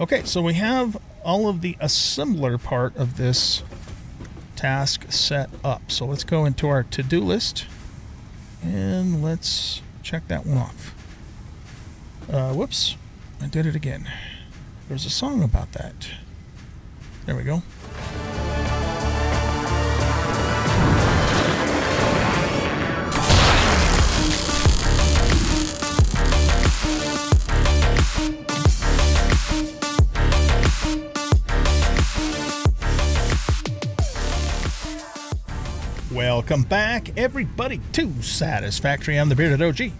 Okay, so we have all of the assembler part of this task set up. So let's go into our to-do list and let's check that one off. Uh, whoops, I did it again. There's a song about that. There we go. Welcome back, everybody, to Satisfactory. I'm the Bearded OG,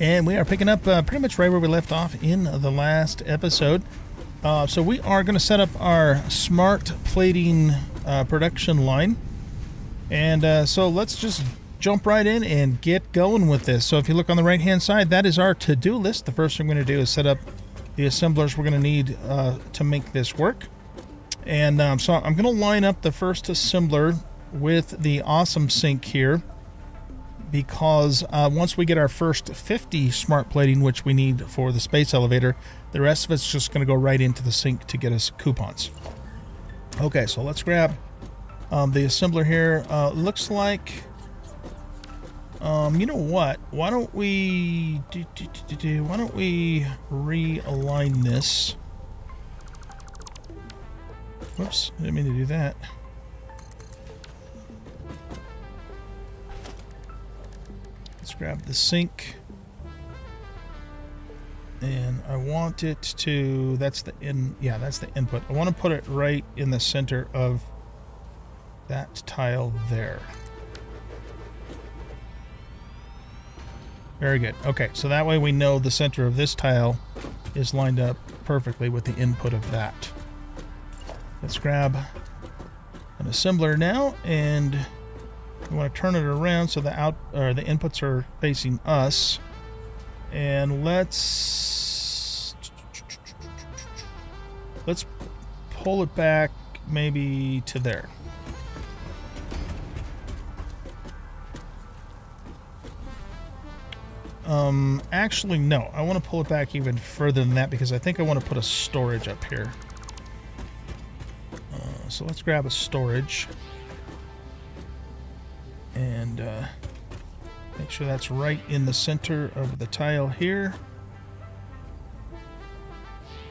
and we are picking up uh, pretty much right where we left off in the last episode. Uh, so we are going to set up our smart plating uh, production line, and uh, so let's just jump right in and get going with this. So if you look on the right-hand side, that is our to-do list. The first thing we're going to do is set up the assemblers we're going to need uh, to make this work. And um, so I'm going to line up the first assembler with the awesome sink here because uh, once we get our first 50 smart plating, which we need for the space elevator, the rest of it's just going to go right into the sink to get us coupons. Okay, so let's grab um, the assembler here. Uh, looks like, um, you know what? Why don't we do, do, do, why don't we realign this? Whoops, I didn't mean to do that. Grab the sink. And I want it to, that's the in, yeah, that's the input. I want to put it right in the center of that tile there. Very good. Okay, so that way we know the center of this tile is lined up perfectly with the input of that. Let's grab an assembler now and we want to turn it around so the out or the inputs are facing us. And let's let's pull it back maybe to there. Um, actually, no. I want to pull it back even further than that because I think I want to put a storage up here. Uh, so let's grab a storage and uh, make sure that's right in the center of the tile here.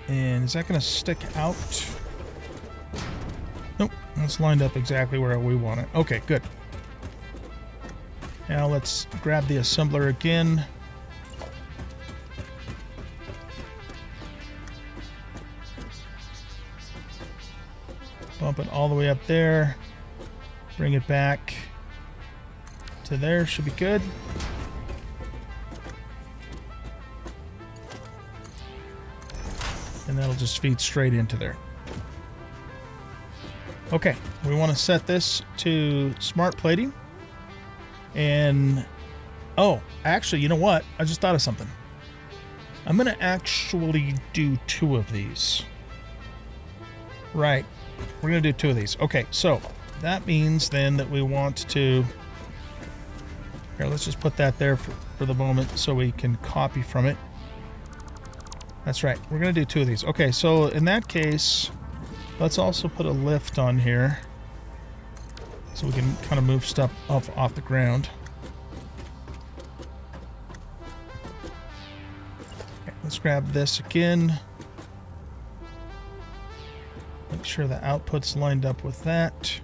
And is that going to stick out? Nope, that's lined up exactly where we want it. Okay, good. Now let's grab the assembler again. Bump it all the way up there. Bring it back to there should be good. And that'll just feed straight into there. Okay, we want to set this to smart plating. And, oh, actually, you know what? I just thought of something. I'm going to actually do two of these. Right. We're going to do two of these. Okay, so that means then that we want to here, let's just put that there for, for the moment so we can copy from it. That's right. We're going to do two of these. Okay, so in that case, let's also put a lift on here so we can kind of move stuff up off the ground. Okay, let's grab this again. Make sure the output's lined up with that.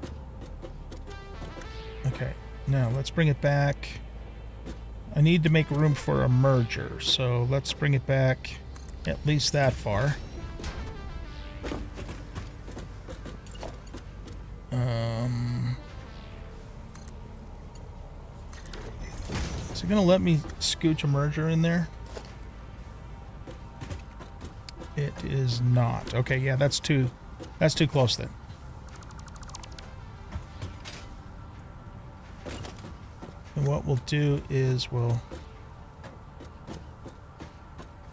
Okay, now let's bring it back. I need to make room for a merger, so let's bring it back at least that far. Um, is it going to let me scooch a merger in there? It is not. Okay, yeah, that's too that's too close then. We'll do is we'll...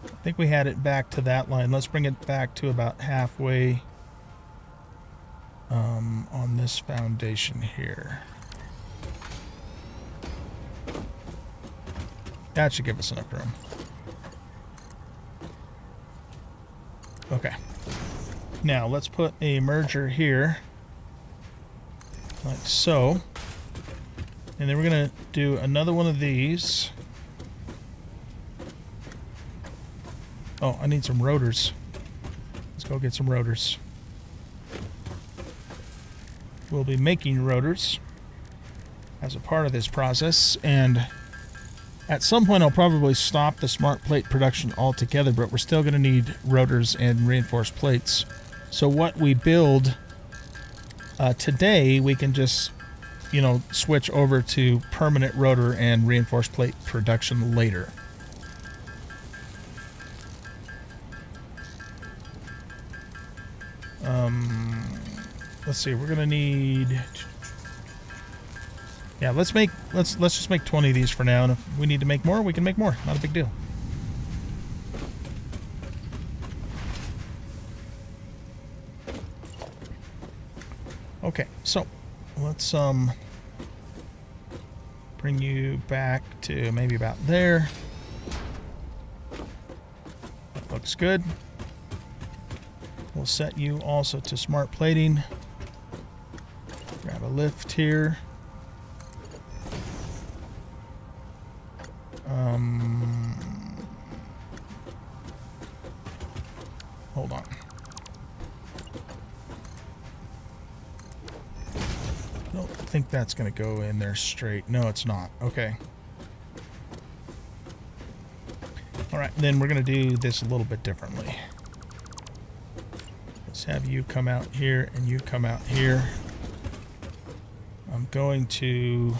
I think we had it back to that line. Let's bring it back to about halfway um, on this foundation here. That should give us enough room. Okay. Now, let's put a merger here. Like so. And then we're going to do another one of these. Oh, I need some rotors. Let's go get some rotors. We'll be making rotors as a part of this process, and at some point I'll probably stop the smart plate production altogether, but we're still going to need rotors and reinforced plates. So what we build uh, today, we can just, you know, switch over to permanent rotor and reinforced plate production later. Um, let's see. We're gonna need. Yeah, let's make let's let's just make 20 of these for now, and if we need to make more, we can make more. Not a big deal. Okay, so let's um bring you back to maybe about there. That looks good. We'll set you also to smart plating. Grab a lift here. That's going to go in there straight. No, it's not. Okay. All right, then we're going to do this a little bit differently. Let's have you come out here and you come out here. I'm going to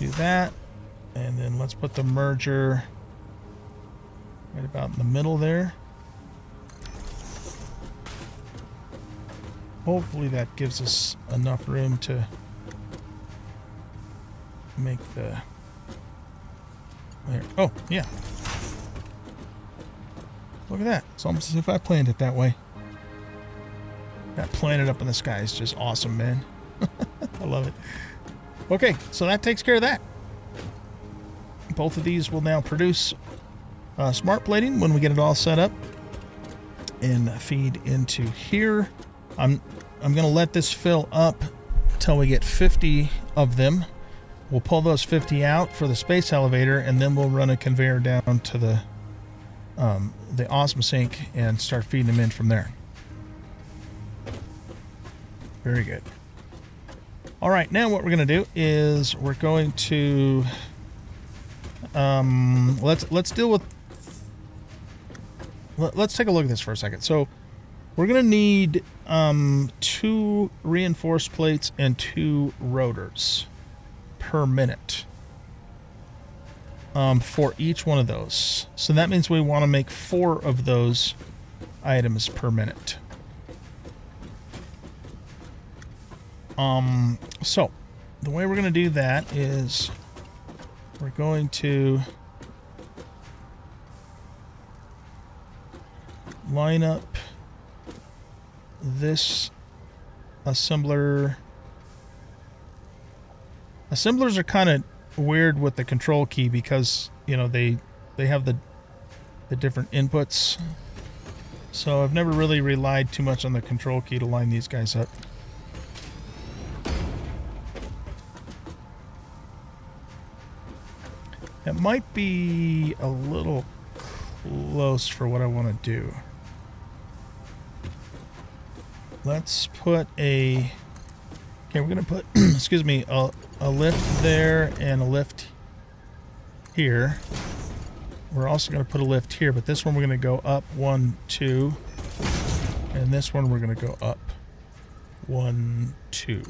do that. And then let's put the merger right about in the middle there. Hopefully that gives us enough room to make the... There. Oh, yeah. Look at that. It's almost as if I planned it that way. That planet up in the sky is just awesome, man. I love it. Okay, so that takes care of that. Both of these will now produce uh, smart plating when we get it all set up and feed into here. I'm I'm gonna let this fill up until we get 50 of them. We'll pull those 50 out for the space elevator, and then we'll run a conveyor down to the um, the sink and start feeding them in from there. Very good. All right, now what we're going to do is we're going to um, let's let's deal with let, us take a look at this for a second. So we're going to need um, two reinforced plates and two rotors per minute um, for each one of those. So that means we want to make four of those items per minute. Um, so the way we're going to do that is we're going to line up this assembler. Assemblers are kind of weird with the control key because you know they they have the the different inputs. So I've never really relied too much on the control key to line these guys up. It might be a little close for what I want to do. Let's put a... Okay, we're going to put, excuse me, a, a lift there and a lift here. We're also going to put a lift here, but this one we're going to go up one, two. And this one we're going to go up one, two.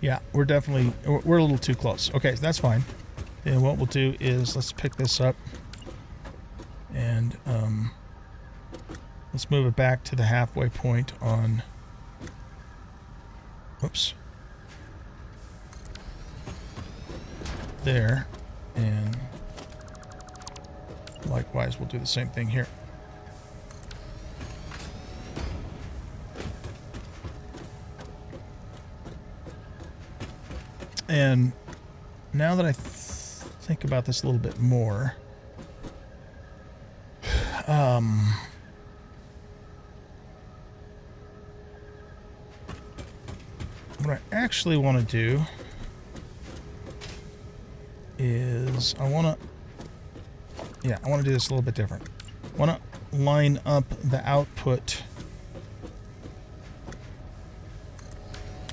Yeah, we're definitely, we're a little too close. Okay, that's fine. And what we'll do is let's pick this up and um, let's move it back to the halfway point on, whoops, there. And likewise, we'll do the same thing here. And now that I th think about this a little bit more, Um, what I actually want to do is I want to, yeah, I want to do this a little bit different. I want to line up the output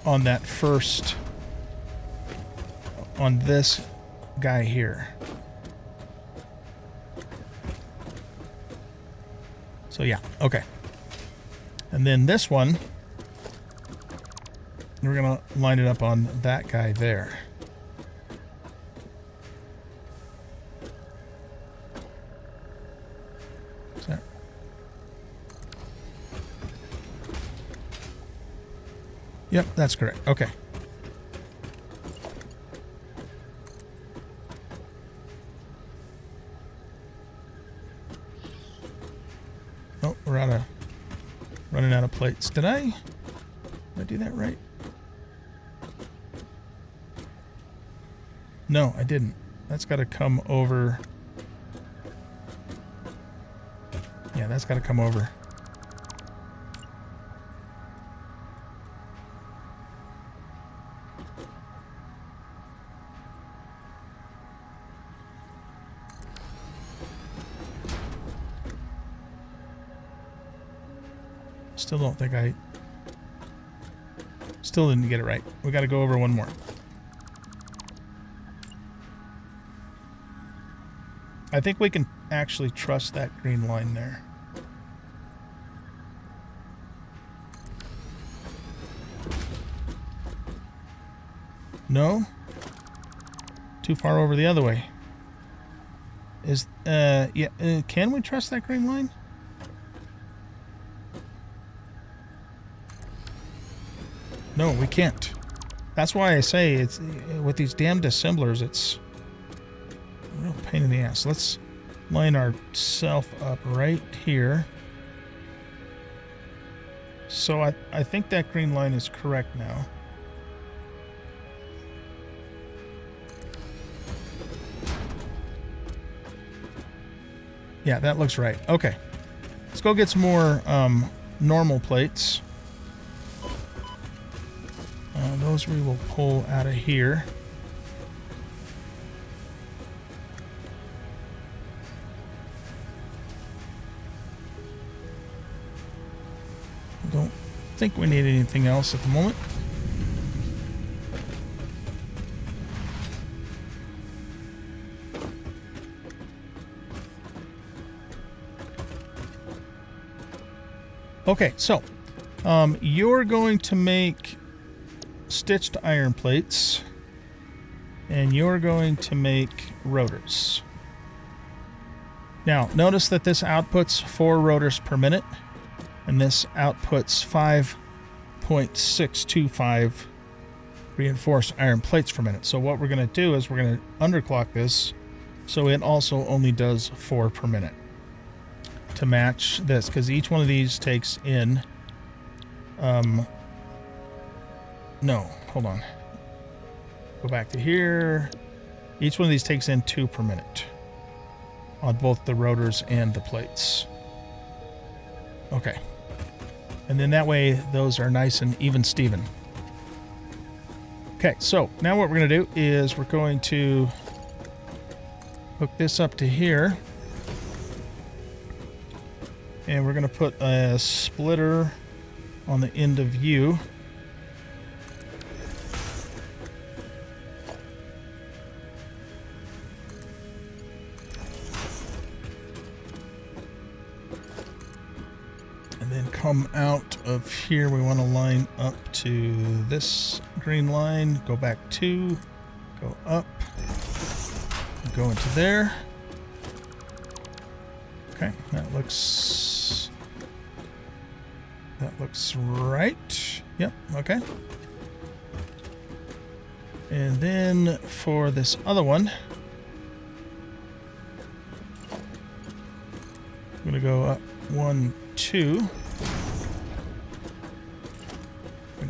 on that first, on this guy here. So yeah, okay. And then this one, we're going to line it up on that guy there. Yep, that's correct. Okay. Oh, we're out of running out of plates. Did I? Did I do that right? No, I didn't. That's got to come over. Yeah, that's got to come over. Still don't think I... Still didn't get it right. We got to go over one more. I think we can actually trust that green line there. No? Too far over the other way. Is, uh, yeah, uh, can we trust that green line? No, we can't. That's why I say it's with these damned assemblers, it's pain in the ass. Let's line ourselves up right here. So I, I think that green line is correct now. Yeah, that looks right. Okay. Let's go get some more um, normal plates. Uh, those we will pull out of here. Think we need anything else at the moment. Okay, so um, you're going to make stitched iron plates and you're going to make rotors. Now, notice that this outputs four rotors per minute and this outputs 5.625 reinforced iron plates per minute. So what we're going to do is we're going to underclock this so it also only does four per minute to match this because each one of these takes in um no hold on. Go back to here. Each one of these takes in two per minute on both the rotors and the plates. Okay and then that way those are nice and even Steven okay so now what we're going to do is we're going to hook this up to here and we're going to put a splitter on the end of U. come out of here, we want to line up to this green line, go back two, go up, go into there. Okay, that looks... That looks right. Yep, okay. And then for this other one, I'm going to go up one, two.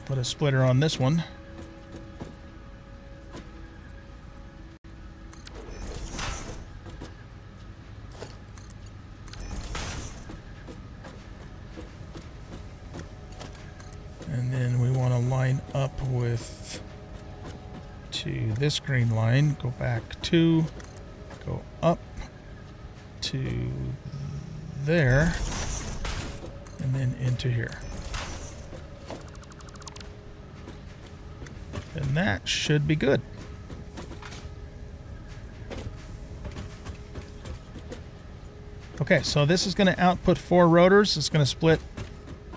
put a splitter on this one. And then we want to line up with to this green line, go back two, go up to there, and then into here. That should be good. Okay, so this is going to output four rotors. It's going to split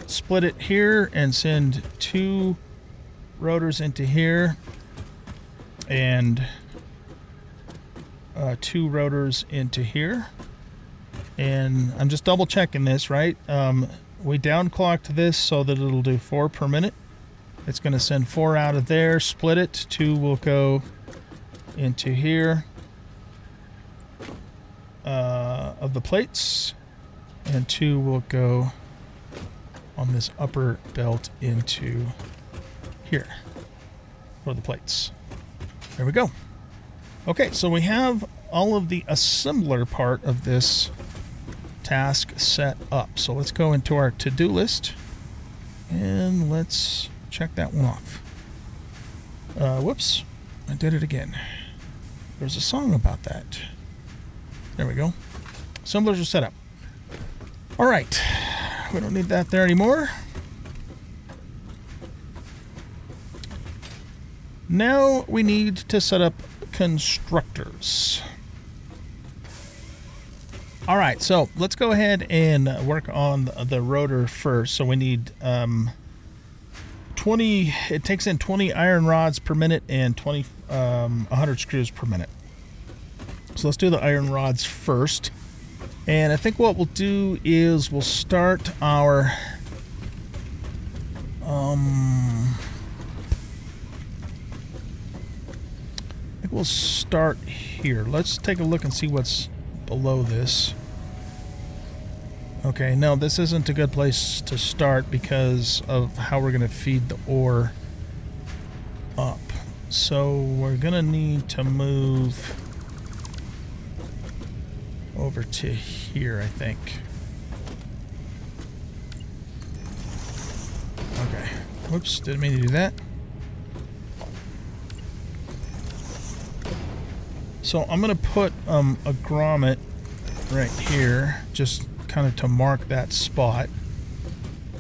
split it here and send two rotors into here and uh, two rotors into here. And I'm just double checking this, right? Um, we downclocked this so that it'll do four per minute. It's going to send four out of there, split it. Two will go into here uh, of the plates, and two will go on this upper belt into here for the plates. There we go. Okay, so we have all of the assembler part of this task set up. So let's go into our to-do list and let's check that one off. Uh, whoops, I did it again. There's a song about that. There we go. Assemblers are set up. All right, we don't need that there anymore. Now we need to set up constructors. All right, so let's go ahead and work on the rotor first. So we need um, 20, it takes in 20 iron rods per minute and 20, um, 100 screws per minute. So let's do the iron rods first. And I think what we'll do is we'll start our um I think we'll start here. Let's take a look and see what's below this. Okay, no, this isn't a good place to start because of how we're going to feed the ore up. So we're going to need to move over to here, I think. Okay. Whoops, didn't mean to do that. So I'm going to put um, a grommet right here, just kind of to mark that spot.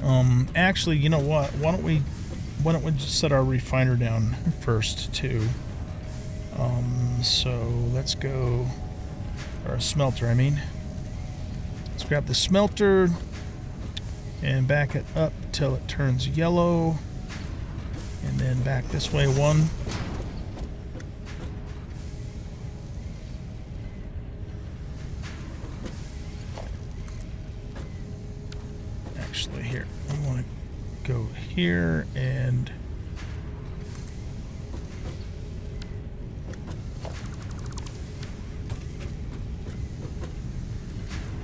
Um, actually, you know what? Why don't we, why don't we just set our refiner down first too? Um, so let's go or a smelter, I mean. Let's grab the smelter and back it up till it turns yellow. And then back this way one. Here and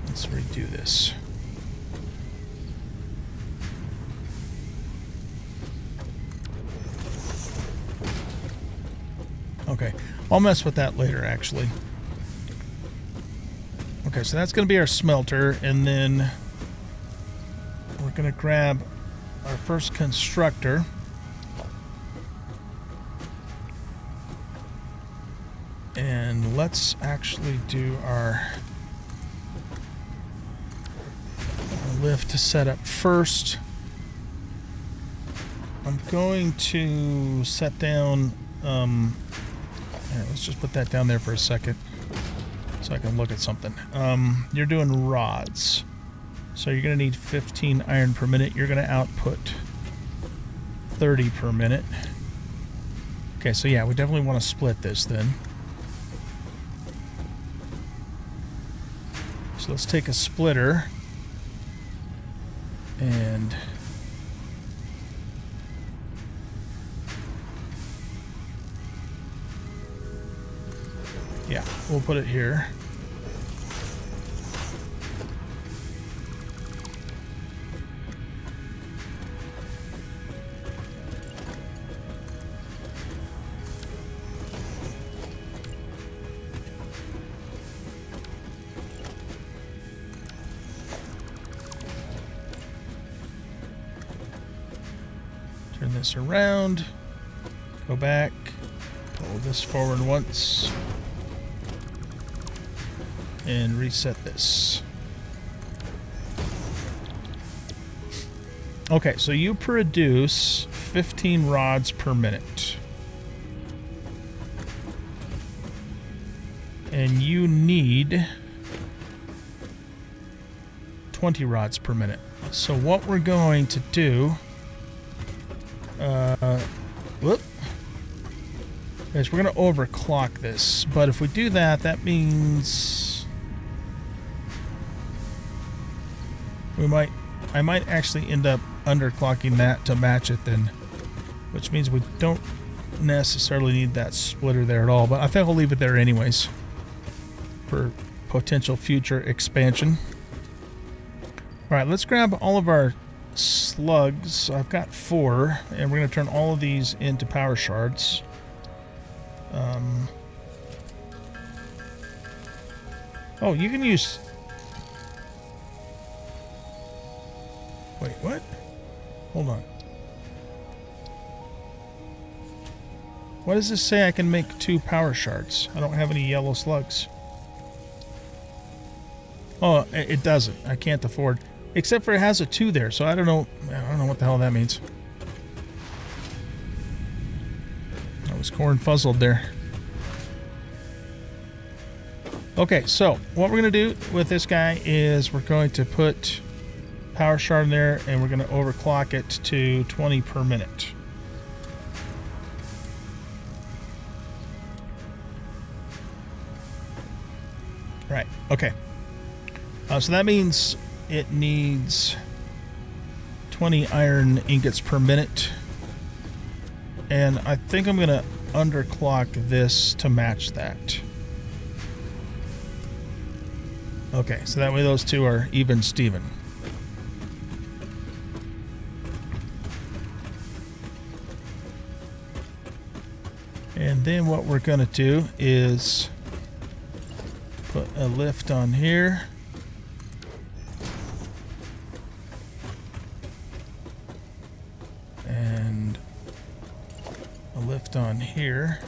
let's redo this. Okay, I'll mess with that later, actually. Okay, so that's going to be our smelter, and then we're going to grab our first constructor. And let's actually do our lift to set up first. I'm going to set down, um, let's just put that down there for a second so I can look at something. Um, you're doing rods. So you're going to need 15 iron per minute. You're going to output 30 per minute. Okay, so yeah, we definitely want to split this then. So let's take a splitter and yeah, we'll put it here. This around. Go back. Pull this forward once. And reset this. Okay, so you produce 15 rods per minute. And you need 20 rods per minute. So what we're going to do... Is we're going to overclock this. But if we do that, that means... We might... I might actually end up underclocking that to match it then. Which means we don't necessarily need that splitter there at all. But I think I'll leave it there anyways. For potential future expansion. Alright, let's grab all of our slugs. I've got four. And we're going to turn all of these into power shards. Um, oh, you can use... Wait, what? Hold on. Why does this say I can make two power shards? I don't have any yellow slugs. Oh, it doesn't. I can't afford. Except for it has a two there, so I don't know. I don't know what the hell that means. Was corn fuzzled there. Okay, so what we're going to do with this guy is we're going to put power shard in there, and we're going to overclock it to 20 per minute. Right, okay. Uh, so that means it needs 20 iron ingots per minute. And I think I'm going to underclock this to match that. Okay, so that way those two are even Steven. And then what we're going to do is put a lift on here. And on here.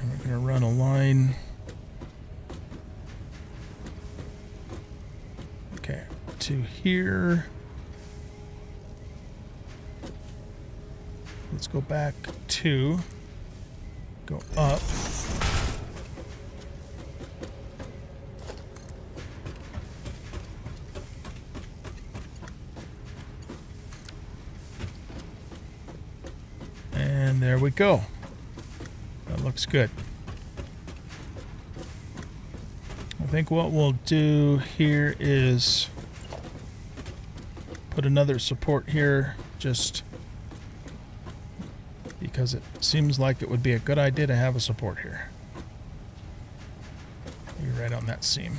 And we're going to run a line Okay, to here. Let's go back to, go up. And there we go. That looks good. I think what we'll do here is put another support here just because it seems like it would be a good idea to have a support here. You're right on that seam.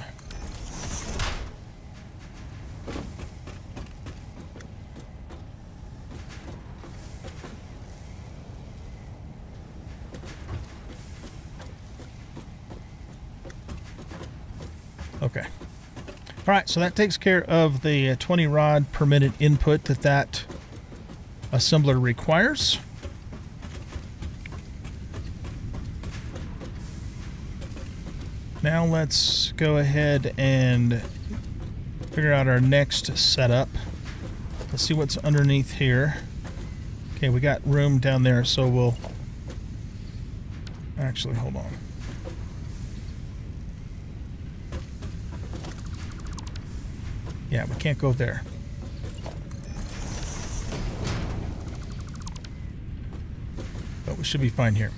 Okay. All right, so that takes care of the uh, 20 rod per minute input that that assembler requires. Now let's go ahead and figure out our next setup. Let's see what's underneath here. Okay, we got room down there, so we'll... Actually, hold on. Yeah, we can't go there. But we should be fine here.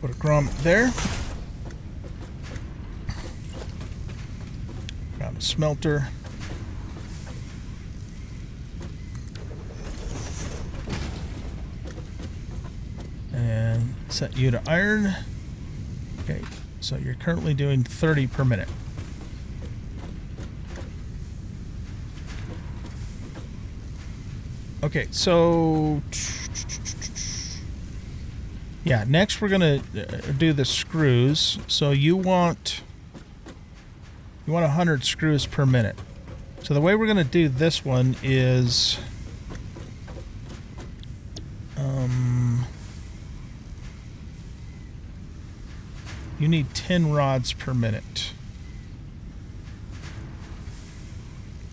Put a grommet there. Grab a smelter. And set you to iron. Okay, so you're currently doing 30 per minute. Okay, so Yeah, next we're going to uh, do the screws. So you want you want 100 screws per minute. So the way we're going to do this one is need 10 rods per minute.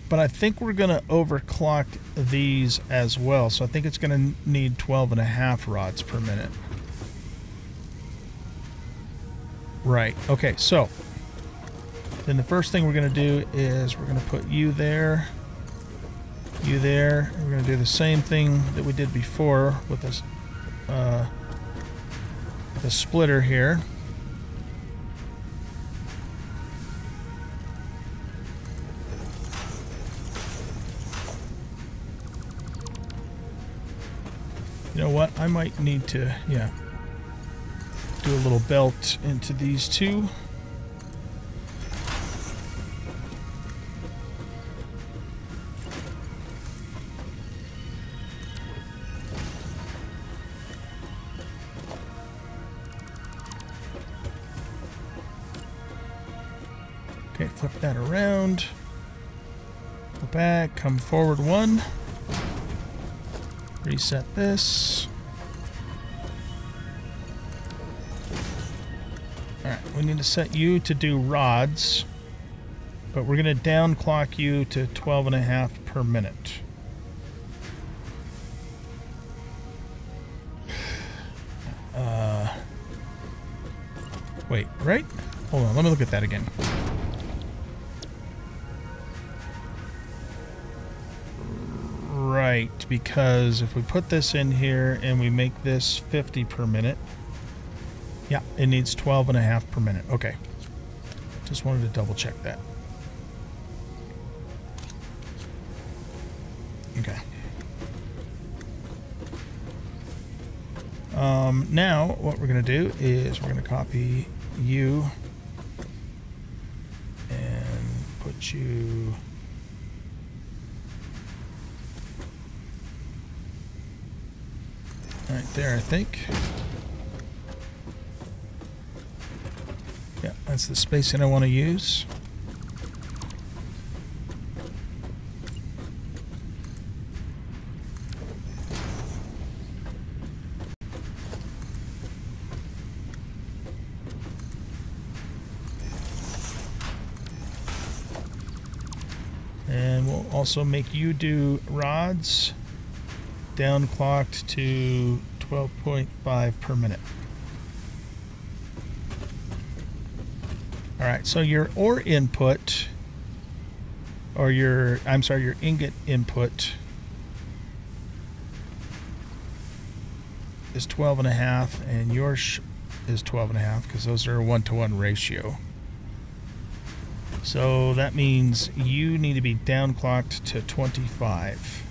But I think we're going to overclock these as well. So I think it's going to need 12 and a half rods per minute. Right. Okay, so then the first thing we're going to do is we're going to put you there, you there. We're going to do the same thing that we did before with this uh, the splitter here. Might need to, yeah, do a little belt into these two. Okay, flip that around. Go back, come forward one. Reset this. Alright, we need to set you to do rods. But we're going to downclock you to 12 and a half per minute. Uh, wait, right? Hold on, let me look at that again. Right, because if we put this in here and we make this 50 per minute, yeah, it needs 12 and a half per minute. Okay. Just wanted to double check that. Okay. Um, now, what we're going to do is we're going to copy you and put you... Right there, I think. That's the spacing I want to use. And we'll also make you do rods down clocked to 12.5 per minute. All right, so your ore input, or your, I'm sorry, your ingot input is 12 and a half, and yours is 12 and a half, because those are a one-to-one -one ratio. So that means you need to be downclocked to 25.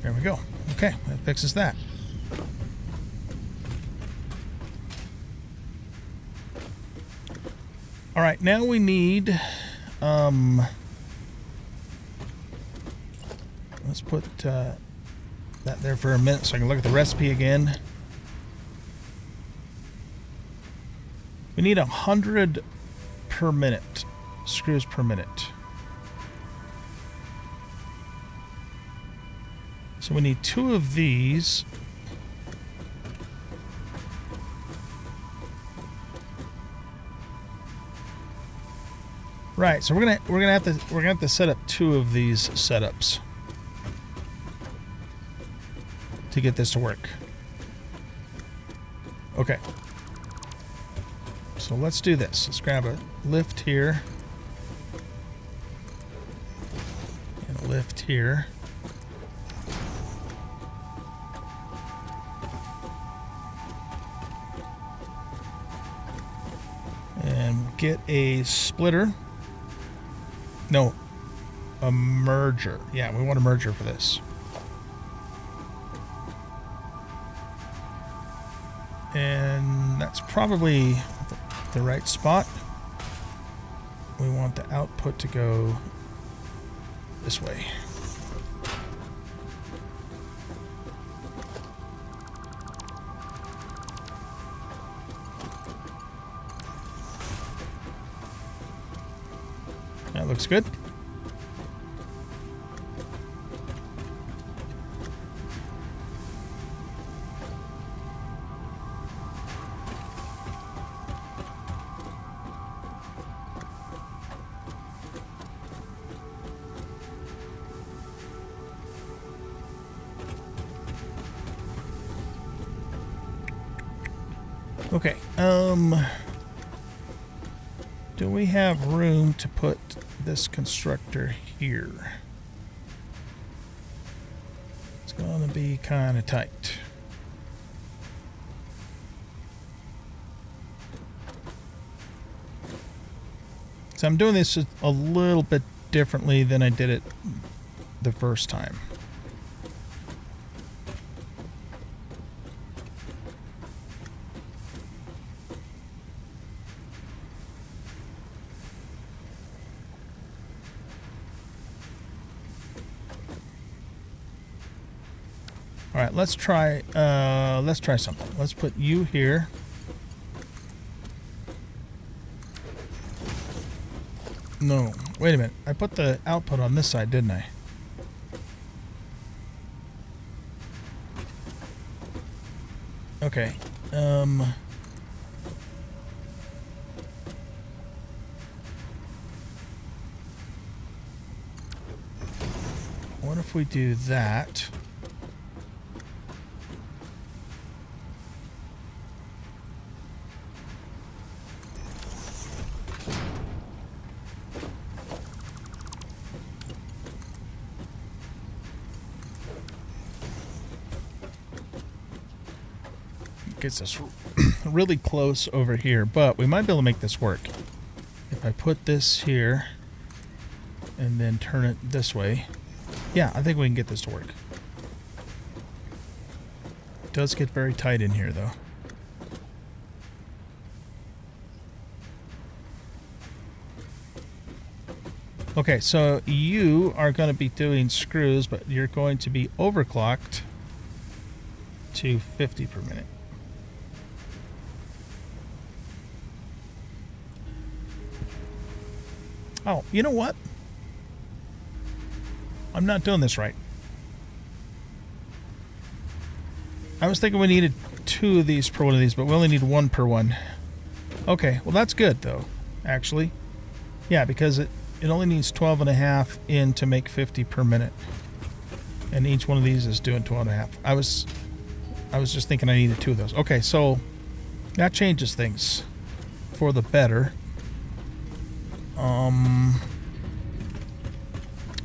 There we go. Okay, that fixes that. All right, now we need, um, let's put uh, that there for a minute so I can look at the recipe again. We need a hundred per minute, screws per minute. So we need two of these. Right, so we're gonna we're gonna have to we're gonna have to set up two of these setups to get this to work. Okay. So let's do this. Let's grab a lift here. And a lift here. And get a splitter. No, a merger. Yeah, we want a merger for this. And that's probably the right spot. We want the output to go this way. Good. This constructor here? It's going to be kind of tight. So I'm doing this a little bit differently than I did it the first time. Let's try. Uh, let's try something. Let's put you here. No, wait a minute. I put the output on this side, didn't I? Okay. Um. What if we do that? Gets us really close over here, but we might be able to make this work. If I put this here and then turn it this way, yeah, I think we can get this to work. It does get very tight in here, though. Okay, so you are going to be doing screws, but you're going to be overclocked to 50 per minute. You know what? I'm not doing this right. I was thinking we needed two of these per one of these, but we only need one per one. Okay, well that's good though, actually. Yeah, because it, it only needs 12 and a half in to make 50 per minute. And each one of these is doing 12 and a half. I was I was just thinking I needed two of those. Okay, so that changes things for the better. Um,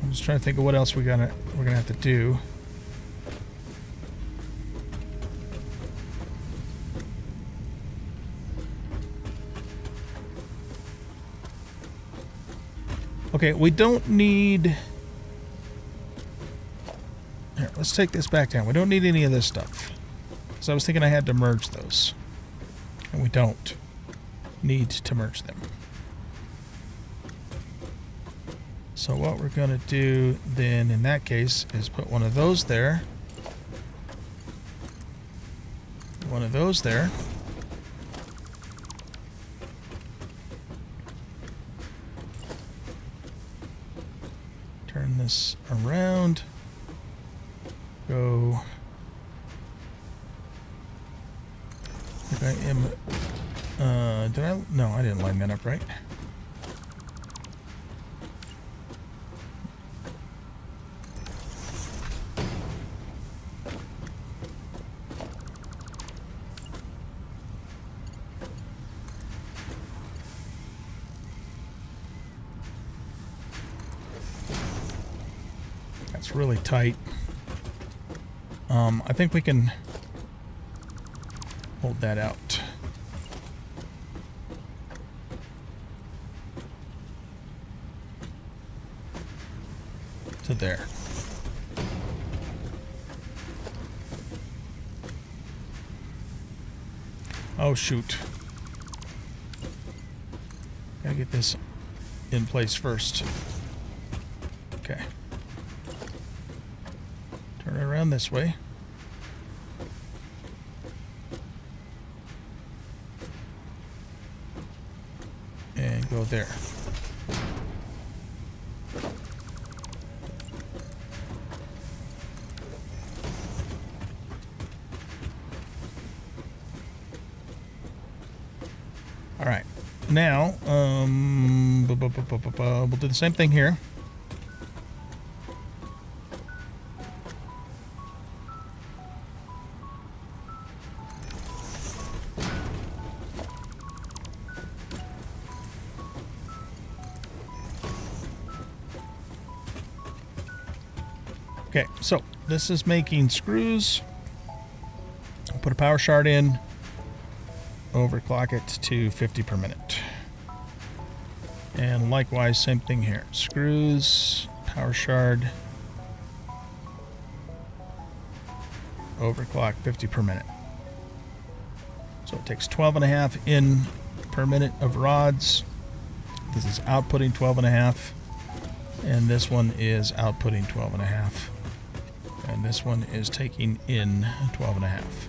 I'm just trying to think of what else we gonna we're gonna have to do. Okay, we don't need. Here, let's take this back down. We don't need any of this stuff. So I was thinking I had to merge those. And we don't need to merge them. So what we're going to do then in that case is put one of those there. One of those there. Tight. Um, I think we can hold that out. To there. Oh, shoot. Gotta get this in place first. Okay around this way. And go there. All right. Now, um, we'll do the same thing here. This is making screws. Put a power shard in, overclock it to 50 per minute. And likewise, same thing here. Screws, power shard, overclock 50 per minute. So it takes 12 and a half in per minute of rods. This is outputting 12 and a half. And this one is outputting 12 and a half. And this one is taking in 12 and a half.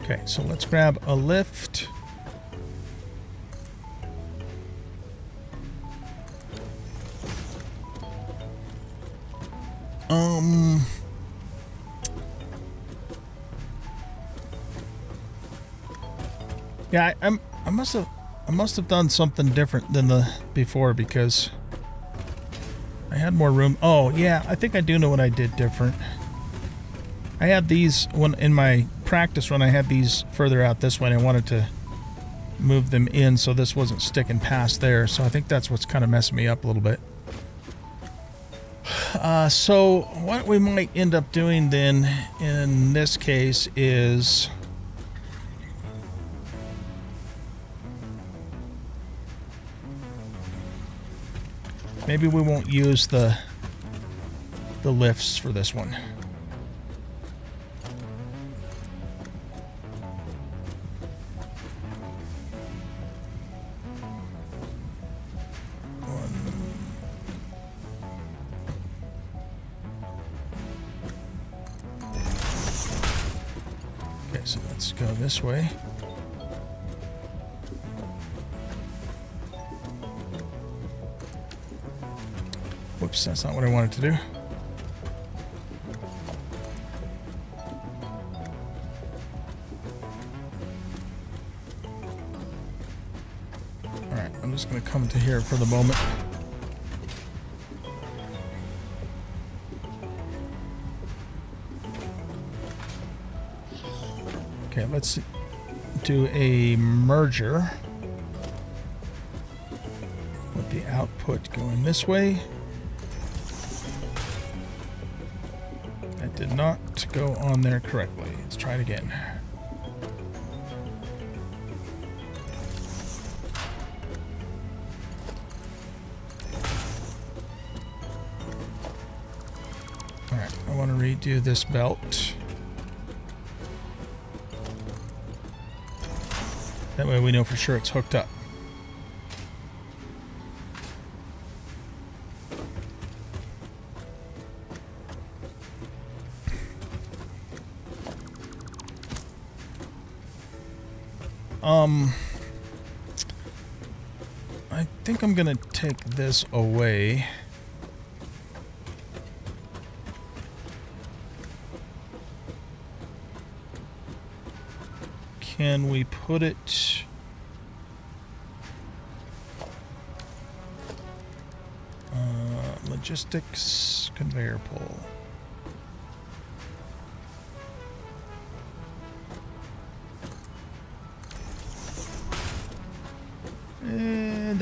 Okay, so let's grab a lift. Um... Yeah, I, I'm, I must have I must have done something different than the before because I had more room. Oh, yeah, I think I do know what I did different. I had these when in my practice run I had these further out this way and I wanted to move them in so this wasn't sticking past there. So I think that's what's kind of messing me up a little bit. Uh, so what we might end up doing then in this case is maybe we won't use the the lifts for this one. Okay, so let's go this way. Whoops, that's not what I wanted to do. Alright, I'm just going to come to here for the moment. Okay, let's do a merger with the output going this way. Not go on there correctly. Let's try it again. Alright, I want to redo this belt. That way we know for sure it's hooked up. Think I'm gonna take this away. Can we put it? Uh, logistics conveyor pole.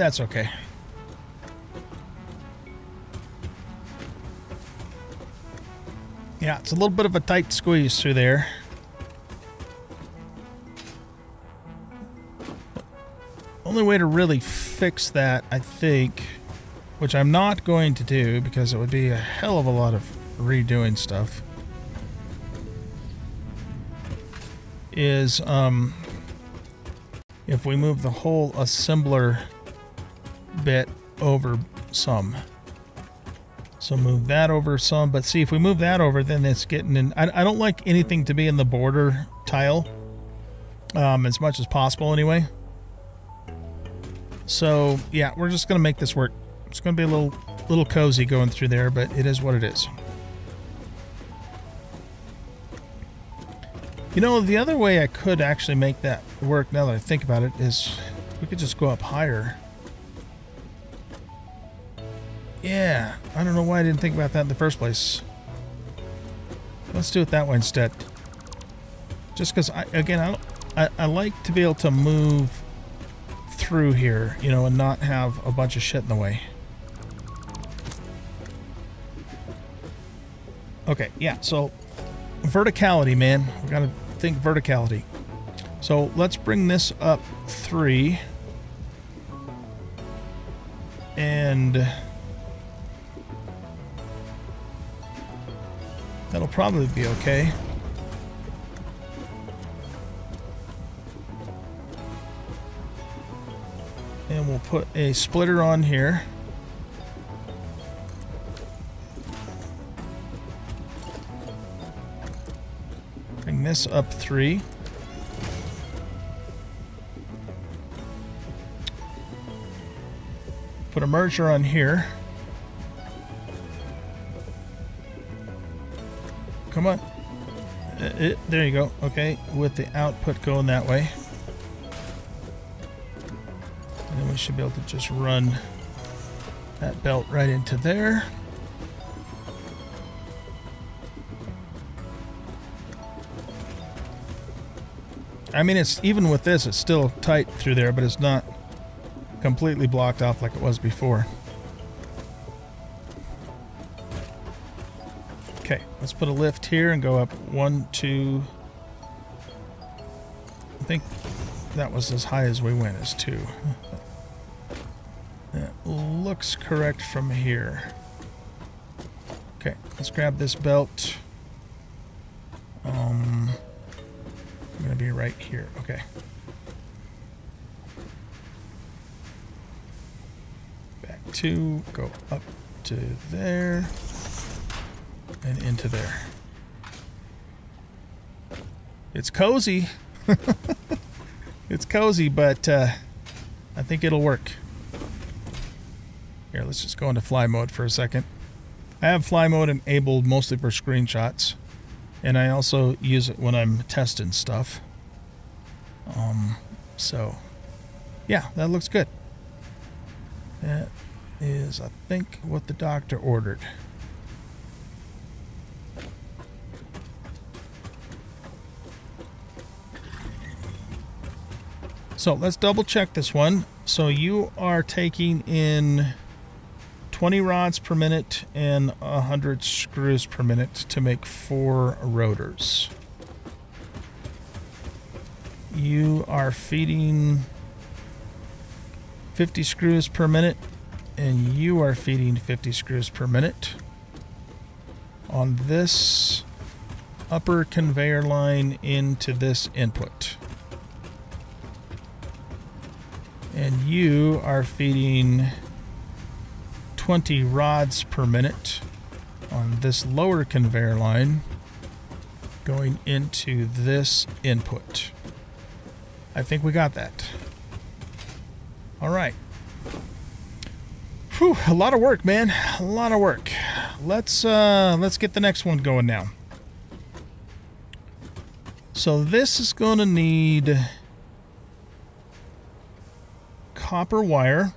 That's okay. Yeah, it's a little bit of a tight squeeze through there. Only way to really fix that, I think, which I'm not going to do because it would be a hell of a lot of redoing stuff, is um, if we move the whole assembler bit over some. So move that over some, but see if we move that over, then it's getting in. I, I don't like anything to be in the border tile um, as much as possible anyway. So yeah, we're just gonna make this work. It's gonna be a little little cozy going through there, but it is what it is. You know, the other way I could actually make that work now that I think about it is we could just go up higher. Yeah, I don't know why I didn't think about that in the first place. Let's do it that way instead. Just because, I, again, I, I, I like to be able to move through here, you know, and not have a bunch of shit in the way. Okay, yeah, so verticality, man. We gotta think verticality. So let's bring this up three. And probably be okay. And we'll put a splitter on here. Bring this up three. Put a merger on here. Come on. Uh, it, there you go. Okay, with the output going that way. And then we should be able to just run that belt right into there. I mean, it's even with this, it's still tight through there, but it's not completely blocked off like it was before. Let's put a lift here and go up one, two. I think that was as high as we went, as two. That looks correct from here. Okay, let's grab this belt. Um, I'm gonna be right here. Okay. Back two, go up to there, and into there. It's cozy. it's cozy, but uh, I think it'll work. Here, let's just go into fly mode for a second. I have fly mode enabled mostly for screenshots, and I also use it when I'm testing stuff. Um, so, yeah, that looks good. That is, I think, what the doctor ordered. So let's double check this one. So you are taking in 20 rods per minute and 100 screws per minute to make four rotors. You are feeding 50 screws per minute and you are feeding 50 screws per minute on this upper conveyor line into this input. And you are feeding 20 rods per minute on this lower conveyor line going into this input. I think we got that. All right. Whew, a lot of work, man. A lot of work. Let's uh let's get the next one going now. So this is going to need copper wire.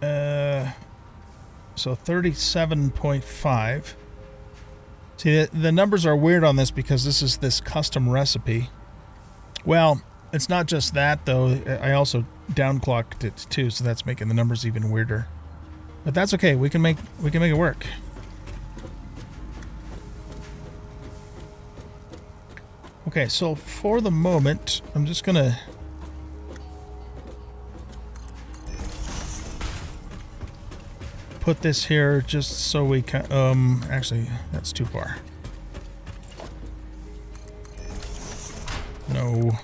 Uh so 37.5. See, the, the numbers are weird on this because this is this custom recipe. Well, it's not just that though. I also downclocked it too, so that's making the numbers even weirder. But that's okay. We can make we can make it work. Okay, so for the moment, I'm just gonna put this here just so we can um actually that's too far. No.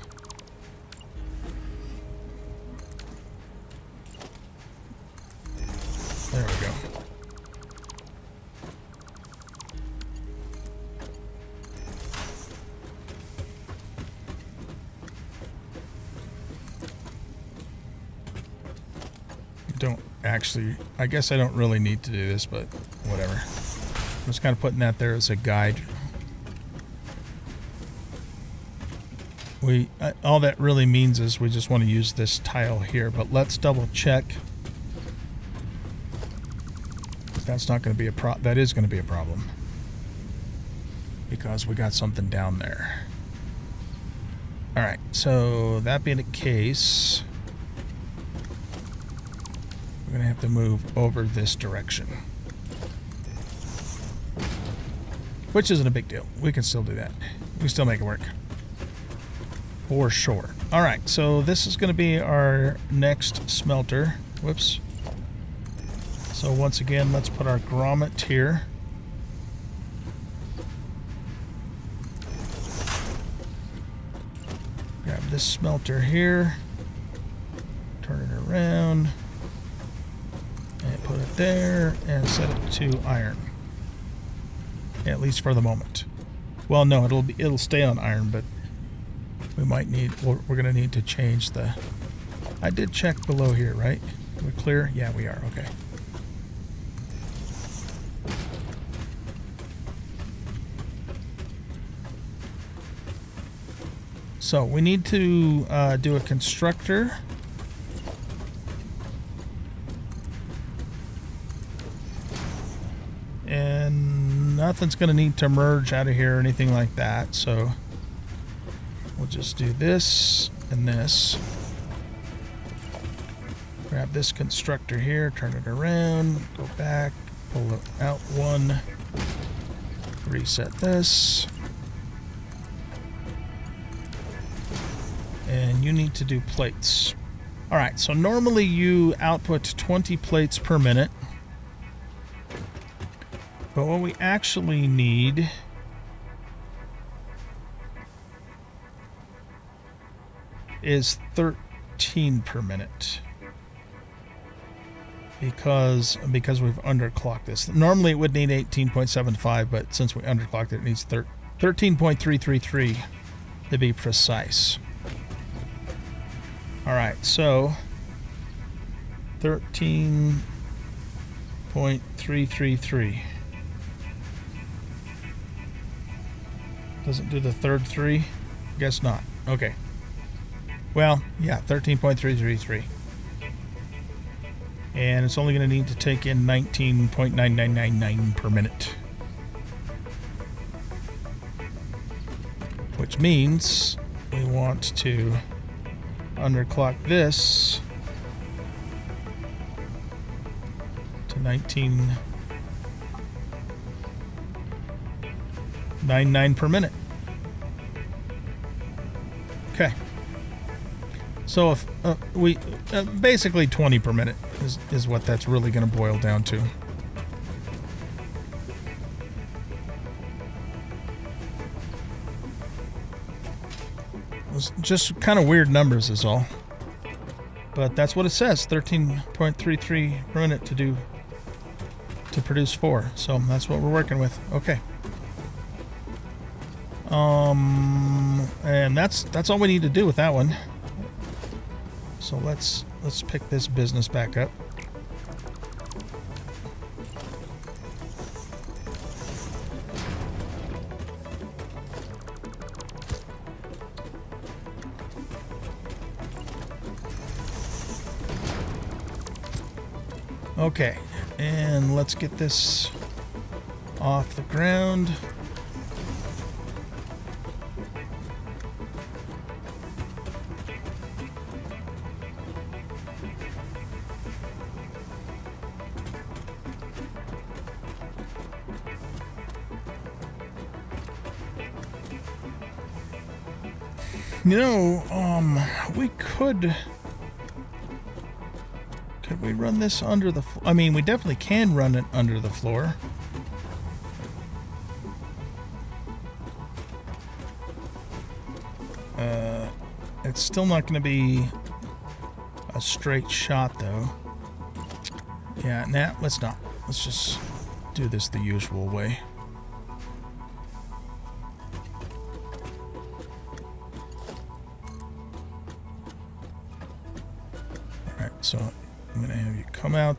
Actually, I guess I don't really need to do this, but whatever. was kind of putting that there as a guide. We uh, all that really means is we just want to use this tile here, but let's double check. That's not going to be a pro. That is going to be a problem because we got something down there. All right, so that being the case, we're going to have to move over this direction. Which isn't a big deal. We can still do that. We can still make it work. For sure. All right, so this is going to be our next smelter. Whoops. So once again, let's put our grommet here. Grab this smelter here. Turn it around. Put it there and set it to iron. At least for the moment. Well, no, it'll be it'll stay on iron, but we might need we're, we're going to need to change the I did check below here, right? We're clear? Yeah, we are. Okay. So we need to uh, do a constructor. Nothing's going to need to merge out of here or anything like that. So we'll just do this and this. Grab this constructor here, turn it around, go back, pull it out one, reset this. and you need to do plates. All right, so normally you output 20 plates per minute. But what we actually need is 13 per minute. Because because we've underclocked this. Normally it would need 18.75, but since we underclocked it, it needs 13.333 to be precise. All right, so 13.333. Doesn't do the third three? Guess not. Okay. Well, yeah, 13.333. And it's only going to need to take in 19.9999 per minute. Which means we want to underclock this to 19.99 per minute. Okay. So if uh, we uh, basically 20 per minute is, is what that's really going to boil down to. It's just kind of weird numbers is all. But that's what it says, 13.33 per minute to do to produce four. So that's what we're working with. Okay. Um and that's that's all we need to do with that one. So let's let's pick this business back up. Okay, and let's get this off the ground. You know, um, we could Could we run this under the I mean, we definitely can run it under the floor. Uh, it's still not going to be a straight shot, though. Yeah, nah, let's not. Let's just do this the usual way.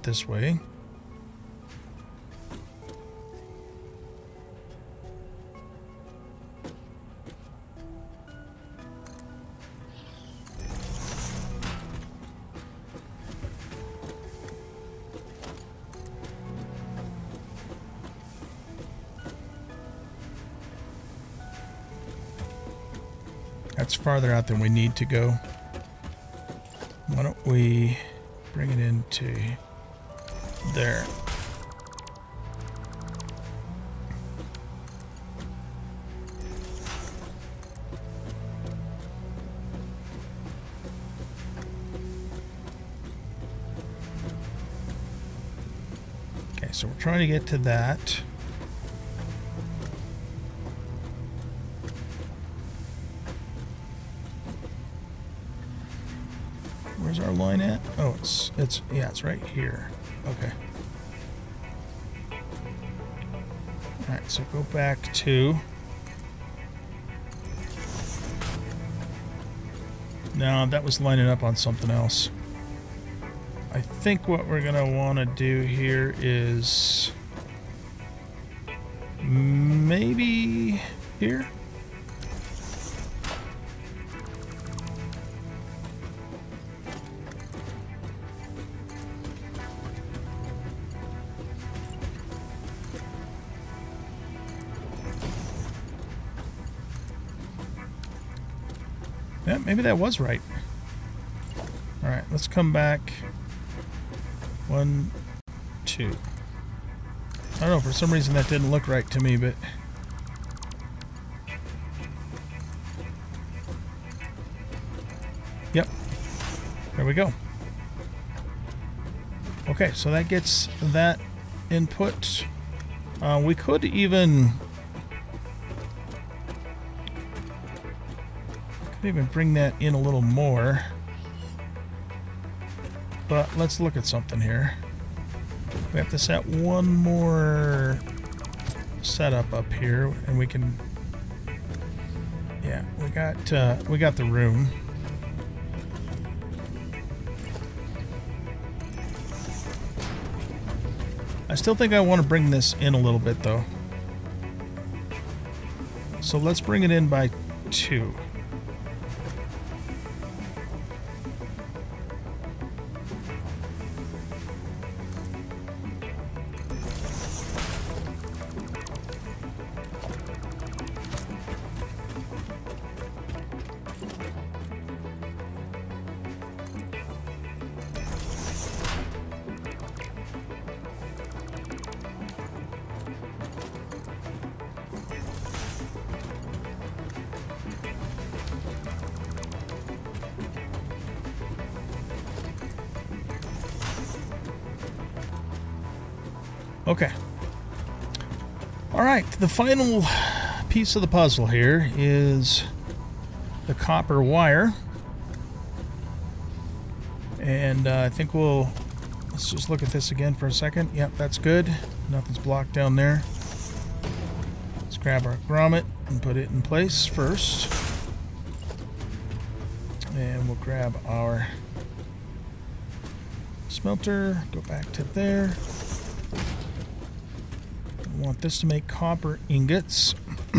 this way. That's farther out than we need to go. Why don't we bring it into there? Okay, so we're trying to get to that. Where's our line at? Oh, it's it's yeah, it's right here. Okay. All right, so go back to. No, that was lining up on something else. I think what we're gonna want to do here is maybe here. Maybe that was right. All right, let's come back. One, two. I don't know, for some reason that didn't look right to me, but... Yep. There we go. Okay, so that gets that input. Uh, we could even... Even bring that in a little more. But let's look at something here. We have to set one more setup up here, and we can. Yeah, we got uh, we got the room. I still think I want to bring this in a little bit though. So let's bring it in by two. The final piece of the puzzle here is the copper wire. And uh, I think we'll, let's just look at this again for a second. Yep, that's good. Nothing's blocked down there. Let's grab our grommet and put it in place first. And we'll grab our smelter, go back to there this to make copper ingots.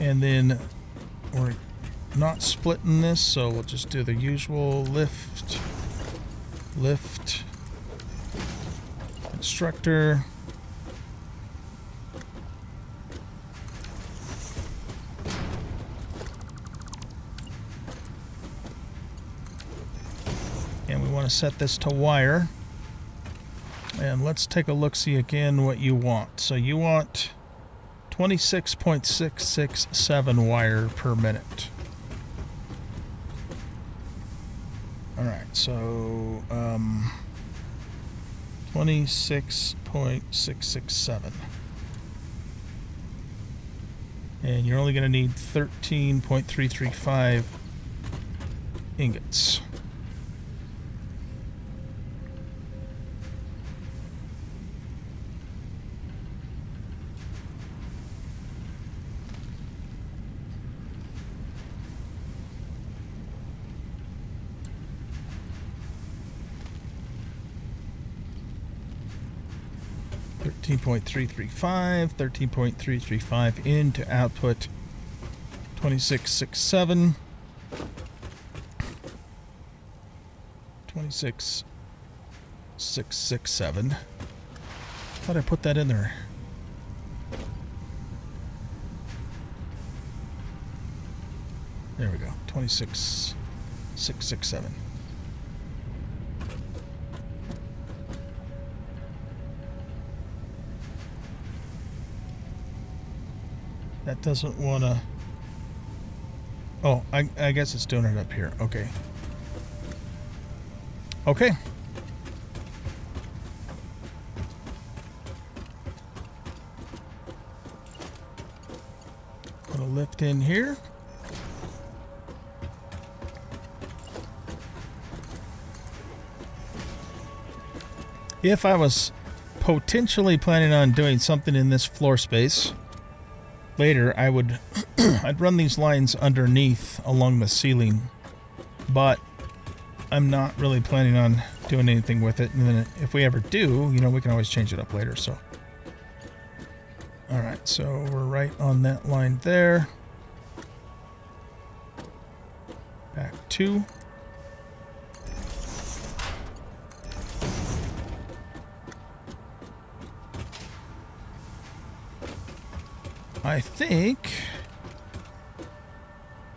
and then we're not splitting this, so we'll just do the usual lift, lift, constructor. And we want to set this to wire. And let's take a look-see again what you want. So you want 26.667 wire per minute. Alright, so um, 26.667. And you're only going to need 13.335 ingots. 13.335, 13.335 into output 2667. 26667. Thought I put that in there. There we go. 26, That doesn't want to... Oh, I, I guess it's doing it up here. Okay. Okay. Put a lift in here. If I was potentially planning on doing something in this floor space later, I would I'd run these lines underneath along the ceiling, but I'm not really planning on doing anything with it. And then if we ever do, you know, we can always change it up later. So, all right, so we're right on that line there. Back two. I think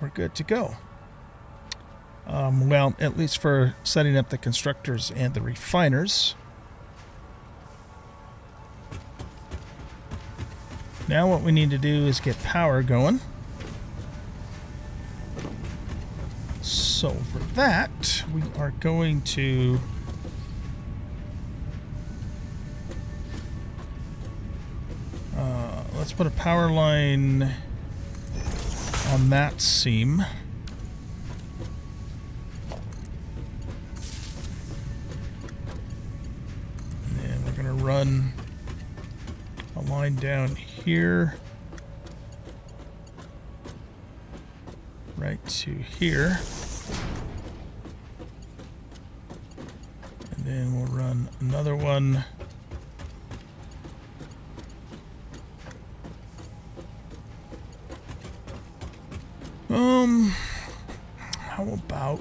we're good to go. Um, well, at least for setting up the constructors and the refiners. Now what we need to do is get power going. So for that, we are going to let's put a power line on that seam. And we're going to run a line down here. Right to here. And then we'll run another one Um, how about...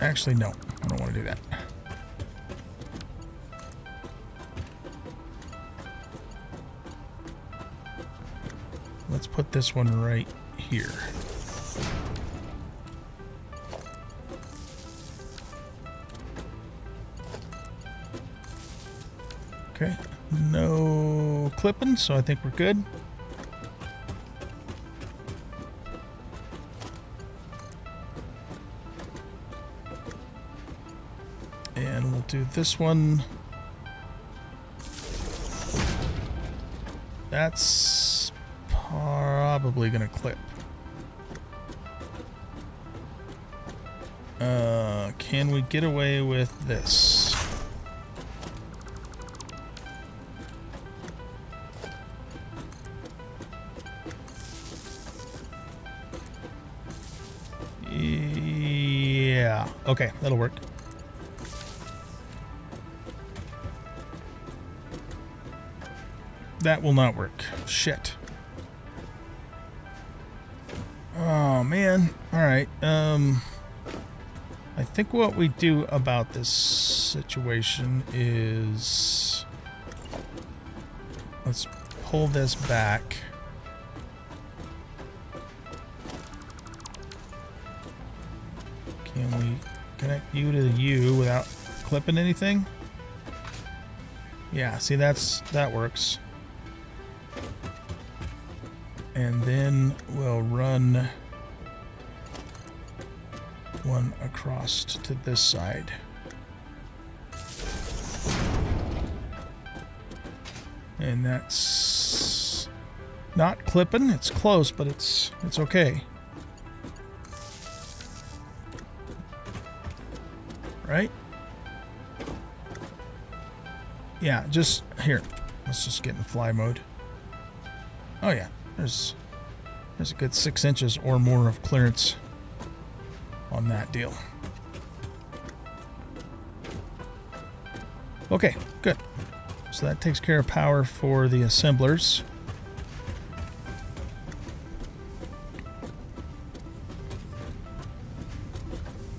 Actually, no. I don't want to do that. Let's put this one right here. Clipping, so I think we're good. And we'll do this one. That's probably going to clip. Uh, can we get away with this? Okay, that'll work. That will not work. Shit. Oh, man. Alright, um... I think what we do about this situation is... Let's pull this back. Clipping anything? Yeah, see that's that works. And then we'll run one across to this side. And that's not clipping, it's close, but it's it's okay. Yeah, just here. Let's just get in fly mode. Oh yeah, there's there's a good six inches or more of clearance on that deal. Okay, good. So that takes care of power for the assemblers.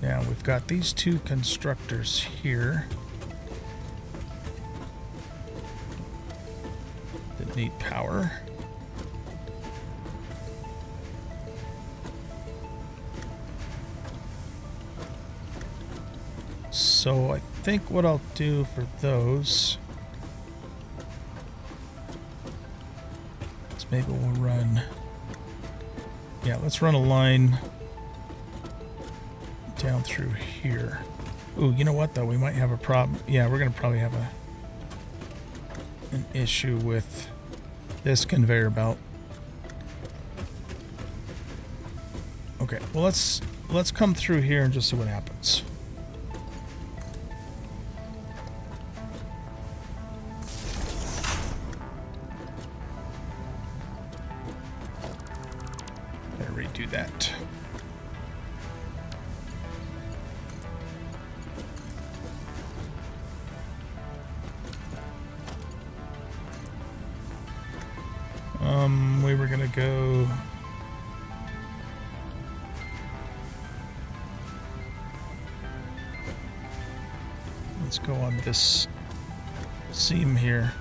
Now we've got these two constructors here. Need power. So I think what I'll do for those is maybe we'll run. Yeah, let's run a line down through here. Ooh, you know what though? We might have a problem. Yeah, we're gonna probably have a an issue with this conveyor belt. Okay, well let's let's come through here and just see what happens. This seam here.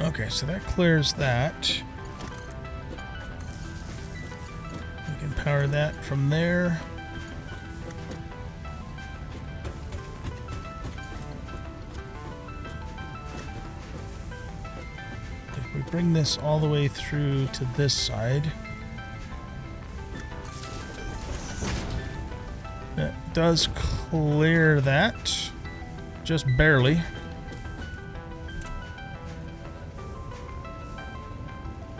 Okay, so that clears that. We can power that from there. Bring this all the way through to this side, that does clear that, just barely.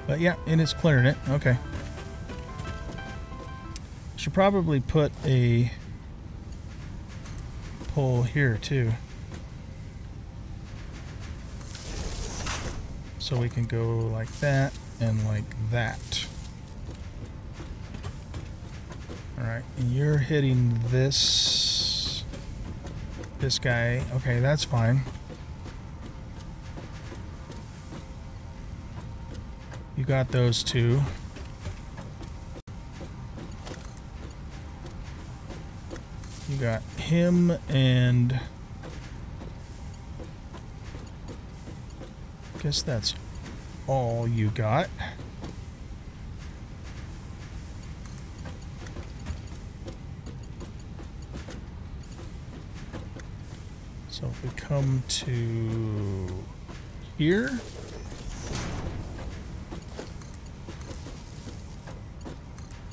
But yeah, and it is clearing it. Okay. Should probably put a pole here too. So we can go like that and like that. Alright, you're hitting this this guy. Okay, that's fine. You got those two. You got him and guess that's all you got. So if we come to here,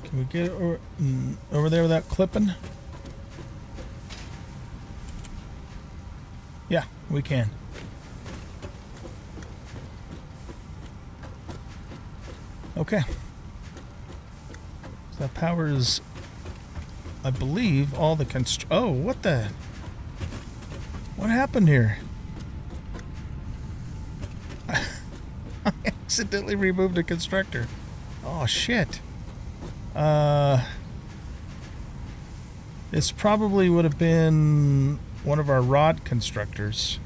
can we get over, mm, over there without clipping? Yeah, we can. Okay. So that powers, I believe, all the const- Oh, what the? What happened here? I accidentally removed a constructor. Oh, shit. Uh... This probably would have been one of our rod constructors.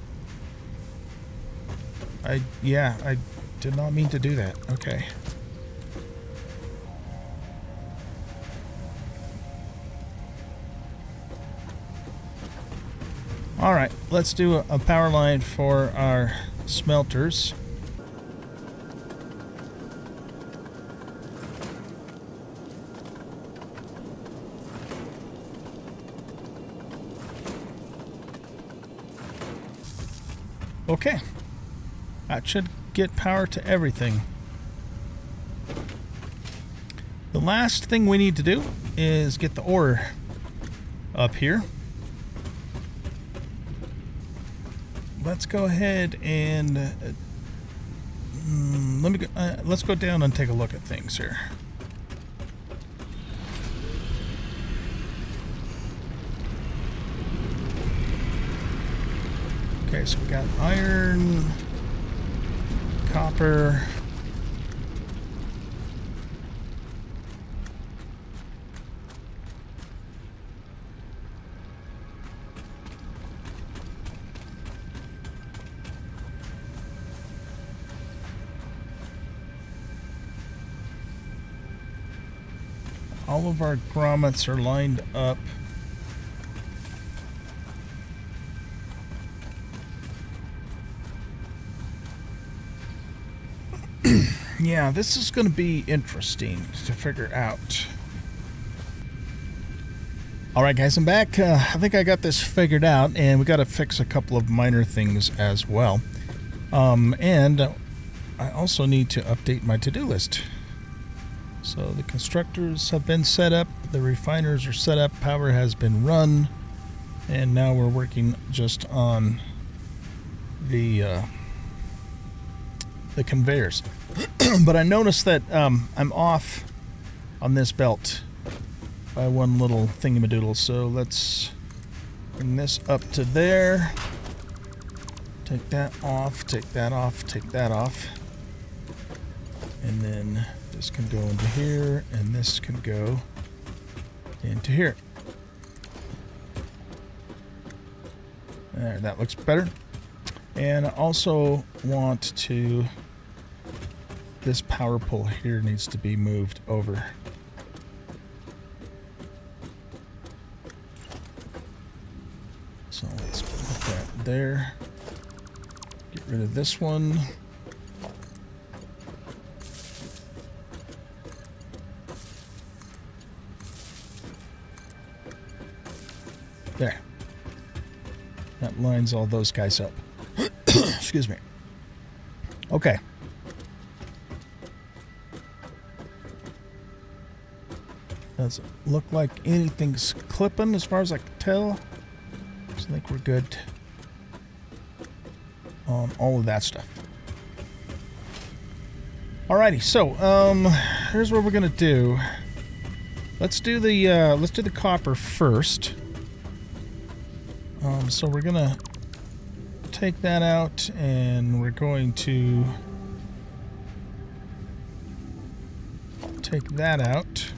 I, yeah, I did not mean to do that. Okay. Let's do a, power line for our smelters. Okay. That should get power to everything. The last thing we need to do is get the ore up here. Let's go ahead and uh, mm, let me go, uh, let's go down and take a look at things here. Okay, so we got iron, copper. All of our grommets are lined up. yeah, this is going to be interesting to figure out. All right, guys, I'm back. Uh, I think I got this figured out, and we got to fix a couple of minor things as well. Um, and I also need to update my to-do list. So the constructors have been set up, the refiners are set up, power has been run, and now we're working just on the uh, the conveyors. but I noticed that um, I'm off on this belt by one little thingamadoodle. So let's bring this up to there. Take that off, take that off, take that off. And then this can go into here, and this can go into here. There, that looks better. And I also want to this power pole here needs to be moved over. So let's put that there. Get rid of this one. Lines all those guys up. Excuse me. Okay. Doesn't look like anything's clipping as far as I can tell. So I think we're good on all of that stuff. Alrighty, so um, here's what we're gonna do. Let's do the uh, let's do the copper first. Um, so we're gonna take that out, and we're going to take that out.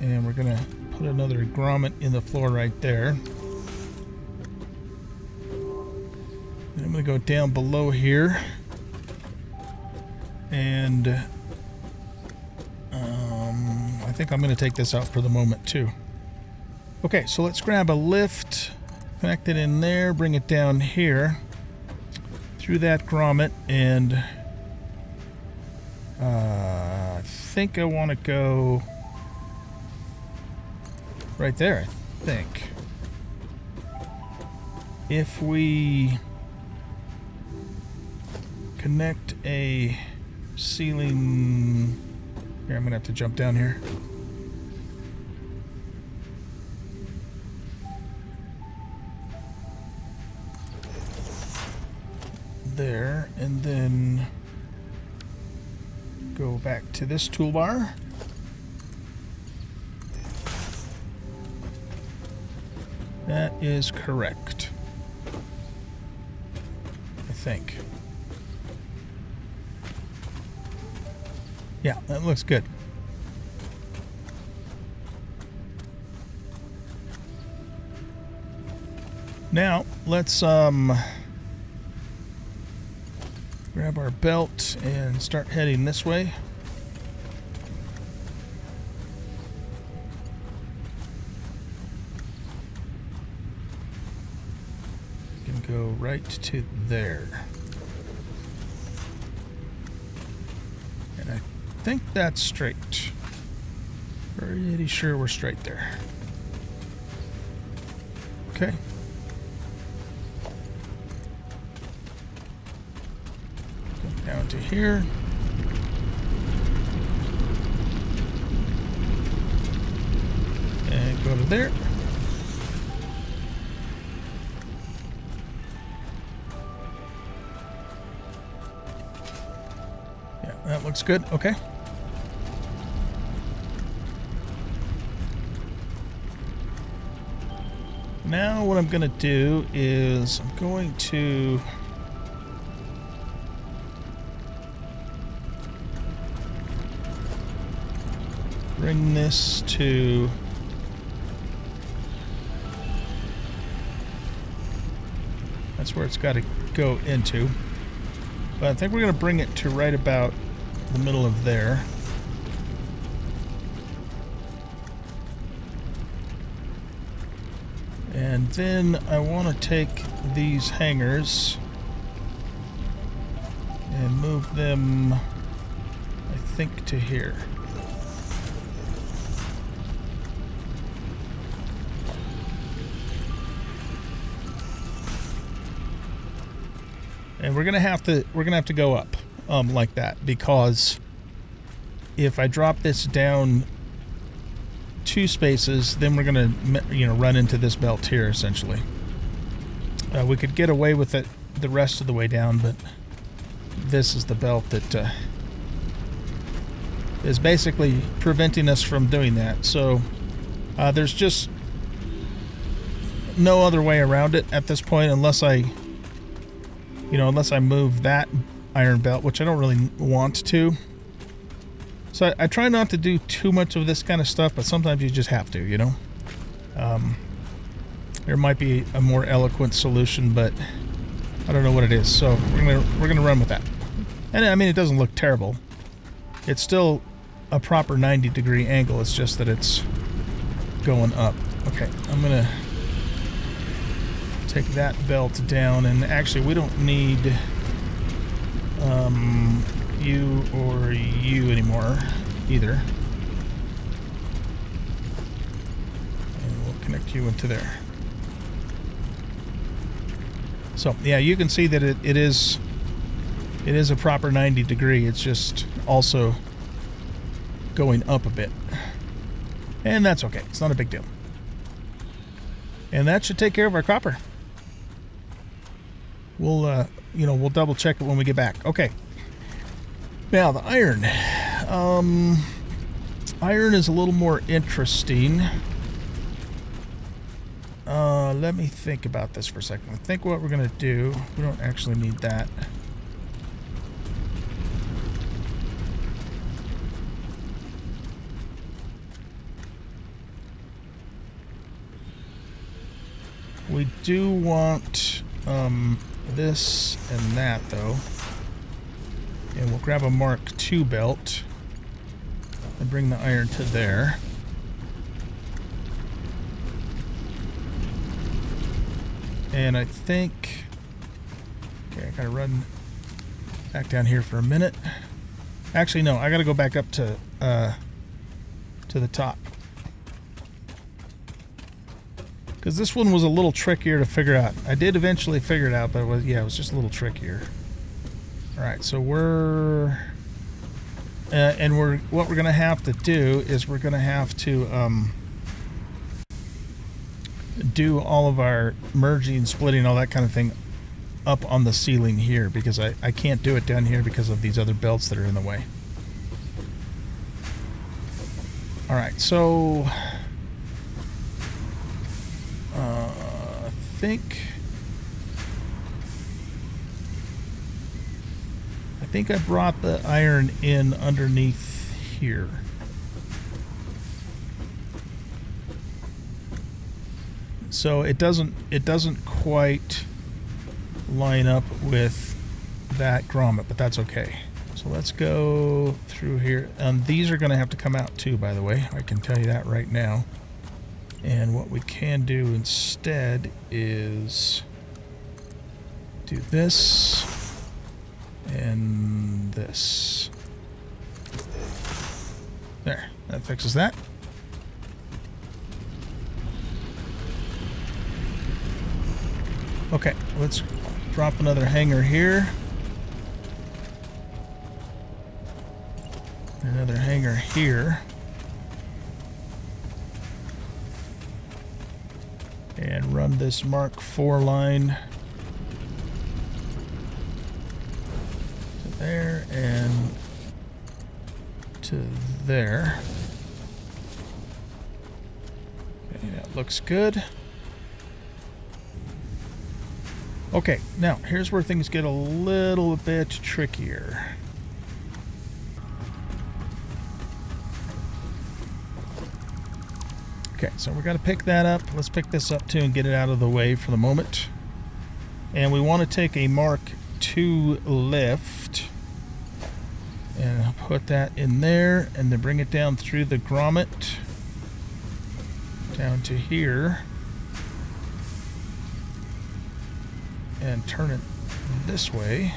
And we're going to put another grommet in the floor right there. And I'm going to go down below here. And um, I think I'm going to take this out for the moment too. Okay, so let's grab a lift, connect it in there, bring it down here through that grommet, and uh, I think I want to go right there, I think. If we connect a ceiling... Here, I'm going to have to jump down here. To this toolbar. That is correct. I think. Yeah, that looks good. Now, let's um, grab our belt and start heading this way. Go right to there. And I think that's straight. Pretty sure we're straight there. Okay. Down to here. And go to there. Looks good. Okay. Now what I'm going to do is I'm going to bring this to that's where it's got to go into but I think we're going to bring it to right about the middle of there. And then I want to take these hangers and move them, I think, to here. And we're gonna have to we're gonna have to go up um, like that because if I drop this down two spaces, then we're gonna you know run into this belt here essentially. Uh, we could get away with it the rest of the way down, but this is the belt that uh, is basically preventing us from doing that. So uh, there's just no other way around it at this point unless I, you know, unless I move that iron belt, which I don't really want to. So I, I try not to do too much of this kind of stuff, but sometimes you just have to, you know. Um, there might be a more eloquent solution, but I don't know what it is. So we're gonna we're gonna run with that. And I mean, it doesn't look terrible. It's still a proper 90 degree angle. It's just that it's going up. Okay, I'm gonna take that belt down, and actually, we don't need um, you or you anymore either. And we'll connect you into there. So yeah, you can see that it, it is it is a proper 90 degree. It's just also going up a bit. And that's okay. It's not a big deal. And that should take care of our copper. We'll, uh, you know, we'll double check it when we get back. Okay. Now, the iron. Um, iron is a little more interesting. Uh, let me think about this for a second. I think what we're going to do, we don't actually need that. We do want um, this and that, though. And we'll grab a Mark II belt and bring the iron to there. And I think... Okay, I gotta run back down here for a minute. Actually, no, I gotta go back up to, uh, to the top. Because this one was a little trickier to figure out. I did eventually figure it out, but it was, yeah, it was just a little trickier. Alright, so we're... Uh, and we're what we're to have to do is we're to have to um, do all of our merging, splitting, all that kind of thing up on the ceiling here because I, I can't do it down here because of these other belts that are in the way. Alright, so think... I think I brought the iron in underneath here. So it doesn't it doesn't quite line up with that grommet, but that's okay. So let's go through here. And these are going to have to come out too, by the way. I can tell you that right now. And what we can do instead is do this and this. There, that fixes that. Okay, let's drop another hanger here. Another hanger here. And run this Mark IV line to there and to there. Okay, that looks good. Okay, now here's where things get a little bit trickier. Okay, so we're going to pick that up. Let's pick this up too and get it out of the way for the moment. And we want to take a Mark II lift and put that in there and then bring it down through the grommet down to here. and turn it this way.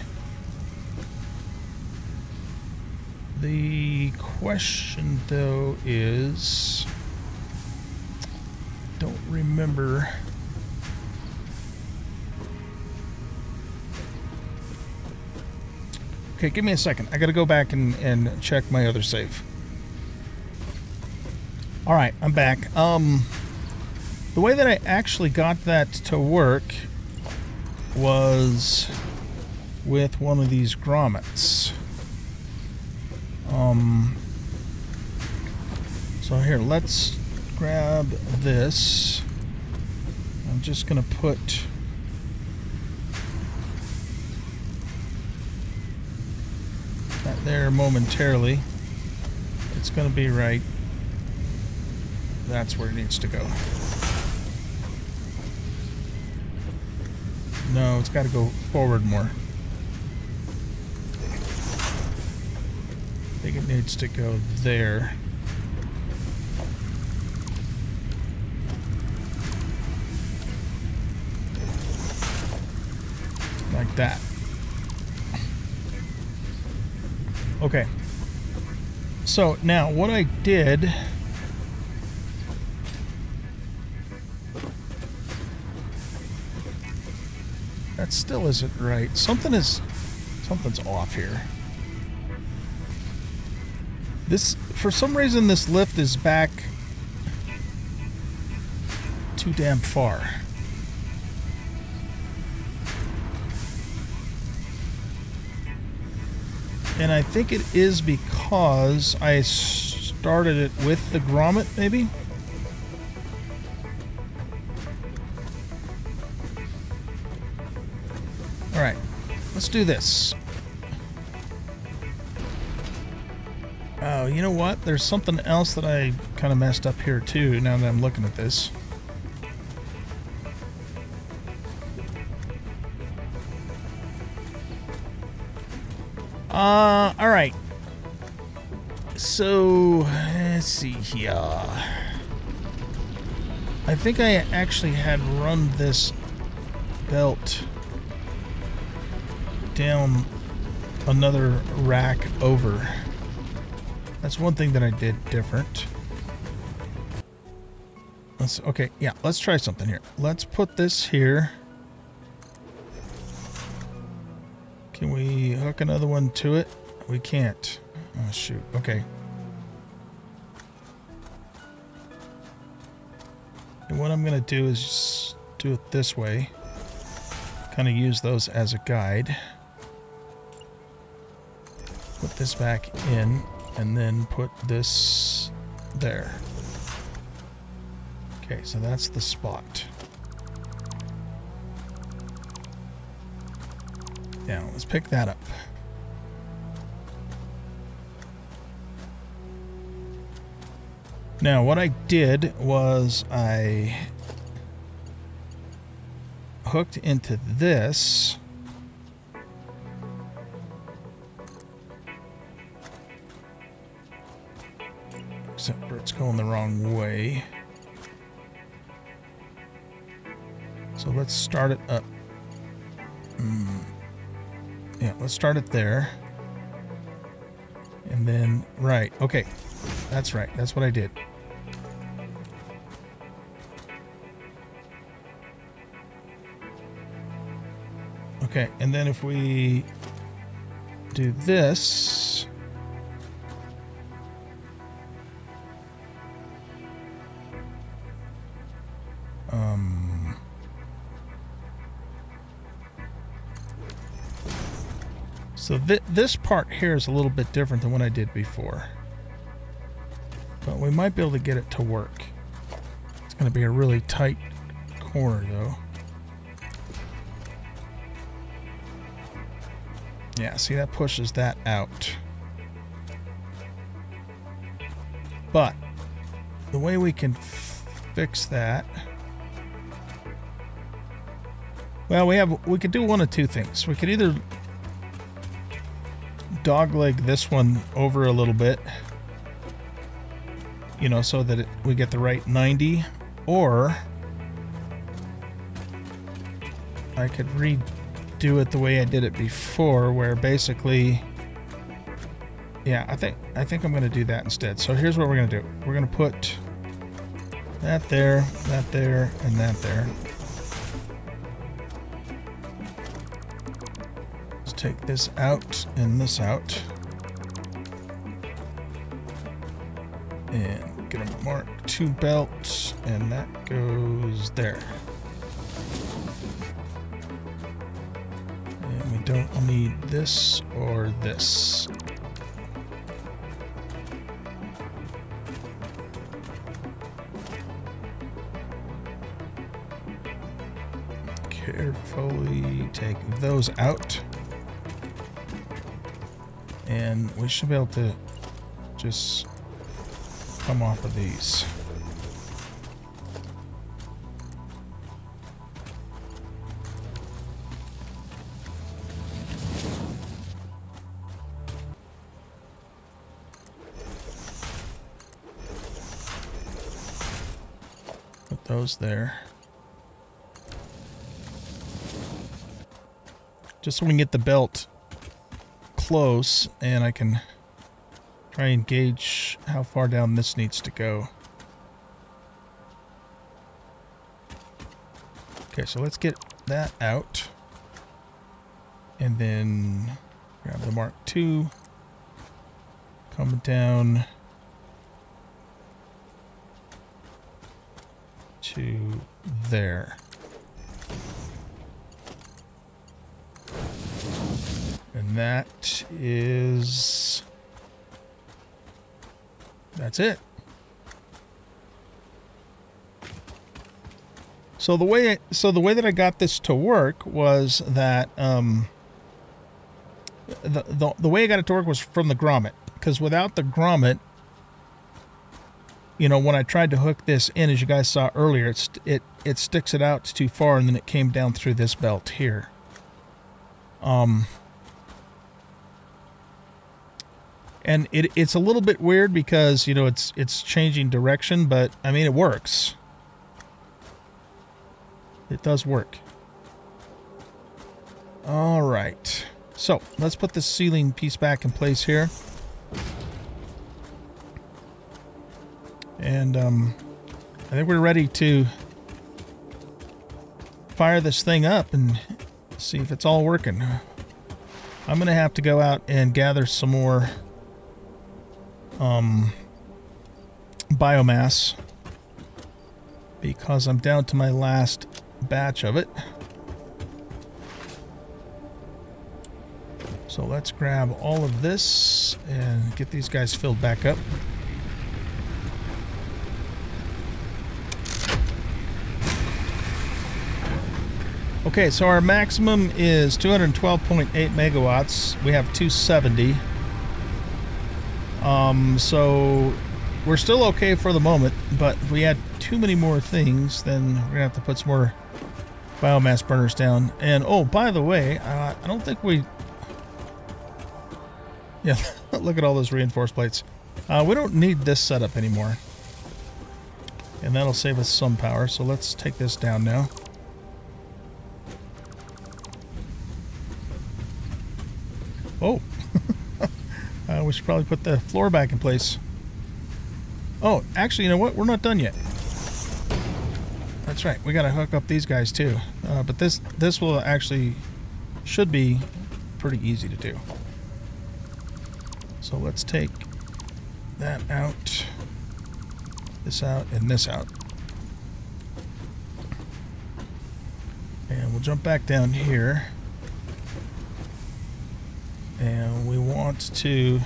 The question, though, is... Remember... Okay, give me a second. I gotta go back and, and check my other save. Alright, I'm back. Um, the way that I actually got that to work was with one of these grommets. Um, so here, let's grab this. I'm just going to put that there momentarily. It's going to be right. That's where it needs to go. No, it's got to go forward more. I think it needs to go there. That. Okay. So now what I did That still isn't right. Something is something's off here. This for some reason this lift is back too damn far. And I think it is because I started it with the grommet, maybe? Alright, let's do this. Oh, you know what? There's something else that I kind of messed up here too, now that I'm looking at this. Uh, alright. So, let's see here. I think I actually had run this belt down another rack over. That's one thing that I did different. Let's, okay, yeah, let's try something here. Let's put this here. Can we hook another one to it? We can't. Oh, shoot. Okay. And what I'm going to do is do it this way. Kind of use those as a guide. Put this back in and then put this there. Okay, so that's the spot. Now, let's pick that up. Now, what I did was I hooked into this except for it's going the wrong way. So let's start it up. Mm. Yeah, let's start it there. And then, right, okay. That's right, that's what I did. Okay, and then if we do this... So th this part here is a little bit different than what I did before. But we might be able to get it to work. It's going to be a really tight corner though. Yeah, see that pushes that out. But the way we can fix that well, we have we could do one of two things. We could either dogleg this one over a little bit, you know, so that it, we get the right 90, or I could redo it the way I did it before, where basically, yeah, I think I think I'm going to do that instead. So here's what we're going to do. We're going to put that there, that there, and that there. Take this out and this out. And get a mark two belts, and that goes there. And we don't need this or this. Carefully take those out. And we should be able to just come off of these. Put those there. Just so we can get the belt close and I can try and gauge how far down this needs to go. Okay, so let's get that out. And then grab the Mark II. Come down to there. That is that's it. So the way so the way that I got this to work was that um, the, the the way I got it to work was from the grommet because without the grommet, you know, when I tried to hook this in, as you guys saw earlier, it's it it sticks it out too far, and then it came down through this belt here. Um, and it, it's a little bit weird because you know it's it's changing direction but I mean it works. It does work. All right. So let's put the ceiling piece back in place here. And um, I think we're ready to fire this thing up and see if it's all working. I'm gonna have to go out and gather some more um, biomass because I'm down to my last batch of it. So let's grab all of this and get these guys filled back up. Okay, so our maximum is 212.8 megawatts. We have 270. Um, so we're still okay for the moment, but if we add too many more things, then we're gonna have to put some more biomass burners down. And oh, by the way, uh, I don't think we. Yeah, look at all those reinforced plates. Uh, we don't need this setup anymore. And that'll save us some power, so let's take this down now. We should probably put the floor back in place. Oh, actually, you know what? We're not done yet. That's right. We got to hook up these guys too. Uh, but this this will actually should be pretty easy to do. So let's take that out, this out, and this out. And we'll jump back down here and we want to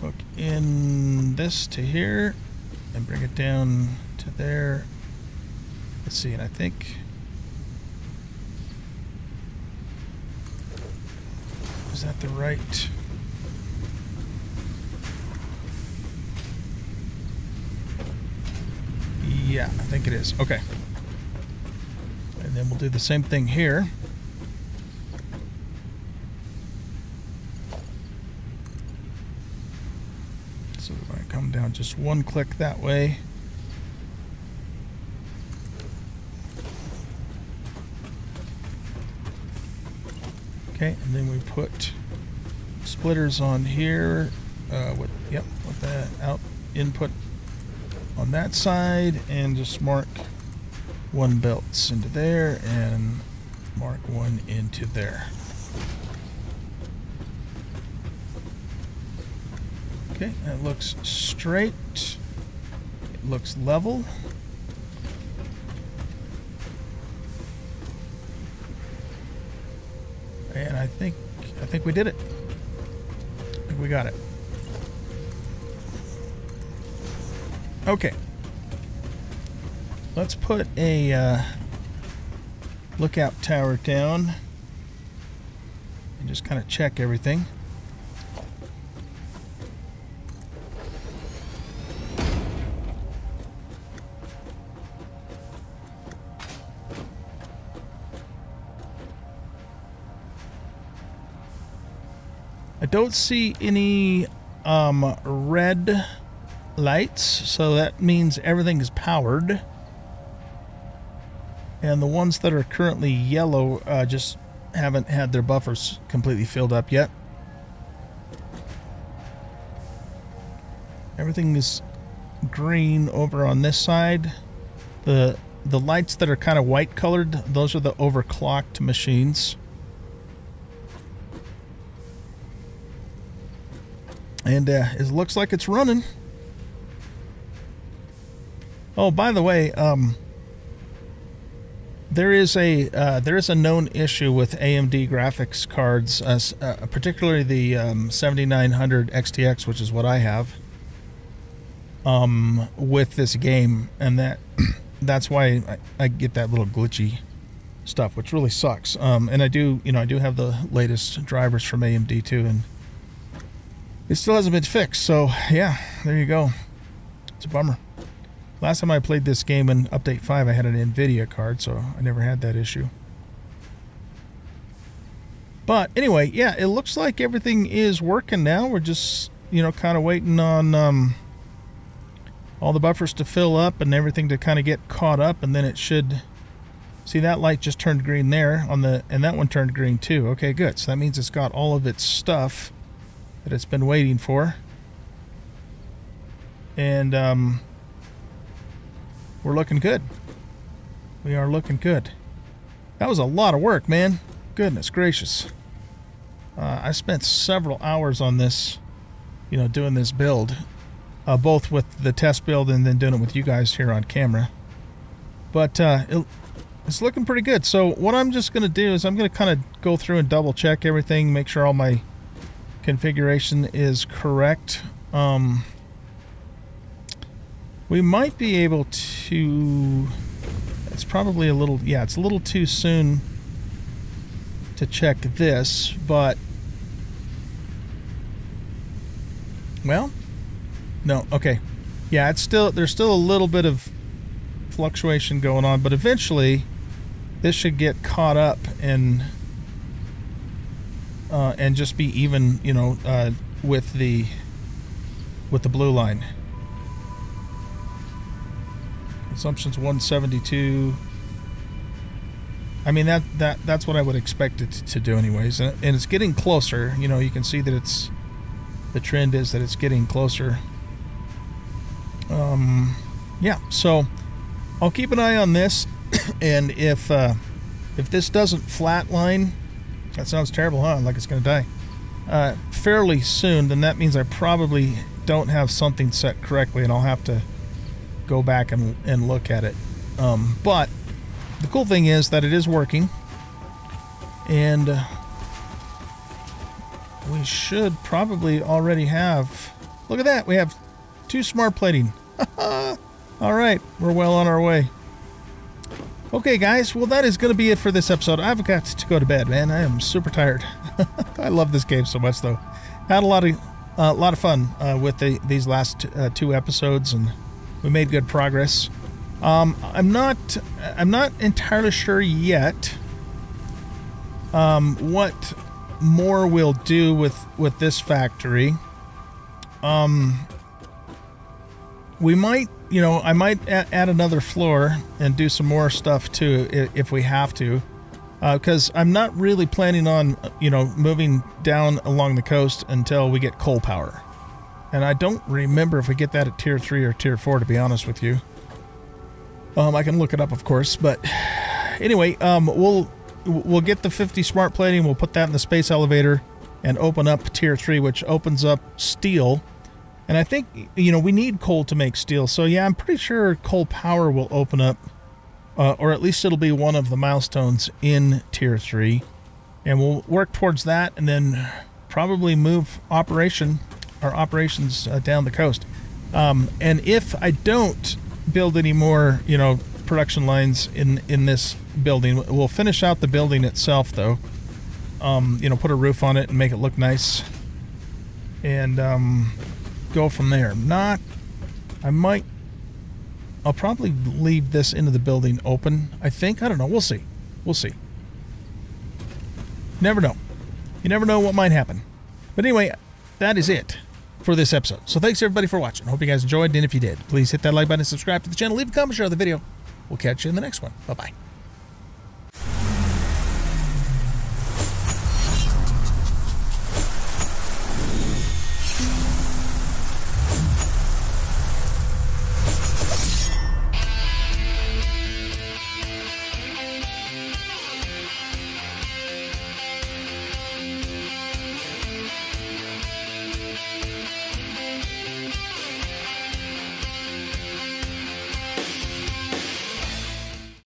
hook in this to here and bring it down to there. Let's see and I think is that the right yeah I think it is. Okay. And then we'll do the same thing here down just one click that way. Okay, and then we put splitters on here. Uh, with yep, with that out input on that side, and just mark one belts into there, and mark one into there. Okay, that looks straight. It looks level. And I think I think we did it. I think we got it. Okay. Let's put a uh, lookout tower down and just kind of check everything. I don't see any um, red lights, so that means everything is powered. And the ones that are currently yellow uh, just haven't had their buffers completely filled up yet. Everything is green over on this side. The the lights that are kind of white colored, those are the overclocked machines. And uh, it looks like it's running. Oh, by the way, um, there is a uh, there is a known issue with AMD graphics cards, uh, uh, particularly the um, 7900 XTX, which is what I have, um, with this game, and that that's why I, I, get that little glitchy stuff, which really sucks. Um, and I do, you know, I do have the latest drivers from AMD too, and it still hasn't been fixed. So yeah, there you go. It's a bummer. Last time I played this game in Update 5, I had an NVIDIA card, so I never had that issue. But anyway, yeah, it looks like everything is working now. We're just, you know, kind of waiting on um, all the buffers to fill up and everything to kind of get caught up, and then it should... See, that light just turned green there, on the, and that one turned green too. Okay, good. So that means it's got all of its stuff that it's been waiting for. And, um, we're looking good. We are looking good. That was a lot of work, man. Goodness gracious. Uh, I spent several hours on this, you know, doing this build. Uh, both with the test build and then doing it with you guys here on camera. But uh, it, it's looking pretty good. So what I'm just going to do is I'm going to kind of go through and double check everything, make sure all my configuration is correct. Um, we might be able to... It's probably a little... Yeah, it's a little too soon to check this, but... Well, no, okay. Yeah, it's still... There's still a little bit of fluctuation going on, but eventually this should get caught up and uh, and just be even, you know, uh, with the with the blue line. Consumption's 172. I mean that that that's what I would expect it to do anyways, and, it's getting closer. You know, you can see that it's the trend is that it's getting closer. Um, yeah. So I'll keep an eye on this, and if uh, if this doesn't flatline, that sounds terrible, huh? Like it's going to die. Uh, fairly soon, then that means I probably don't have something set correctly, and I'll have to go back and, and look at it. Um, but the cool thing is that it is working. And uh, we should probably already have... Look at that. We have two smart plating. All right. We're well on our way. Okay, guys. Well, that is going to be it for this episode. I've got to go to bed, man. I am super tired. I love this game so much, though. Had a lot of a uh, lot of fun uh, with the, these last uh, two episodes, and we made good progress. Um, I'm not I'm not entirely sure yet um, what more we'll do with with this factory. Um, we might, you know, I might add another floor and do some more stuff too if we have to. because I'm not really planning on, you know, moving down along the coast until we get coal power. And I don't remember if we get that at tier 3 or tier 4, to be honest with you. Um, I can look it up, of course, but anyway, um, we'll we'll get the 50 smart plating, we'll put that in the space elevator and open up tier 3, which opens up steel. And I think, you know, we need coal to make steel. So yeah, I'm pretty sure coal power will open up uh, or at least it'll be one of the milestones in Tier 3. And we'll work towards that and then probably move operation our operations uh, down the coast. Um, and if I don't build any more, you know, production lines in in this building, we'll finish out the building itself, though. Um, you know, put a roof on it and make it look nice, and um, go from there. Not, I might I'll probably leave this into the building open. I think. I don't know. We'll see. We'll see. Never know. You never know what might happen. But anyway, that is it for this episode. So thanks everybody for watching. Hope you guys enjoyed. And if you did, please hit that like button subscribe to the channel. Leave a comment, share the video. We'll catch you in the next one. Bye bye.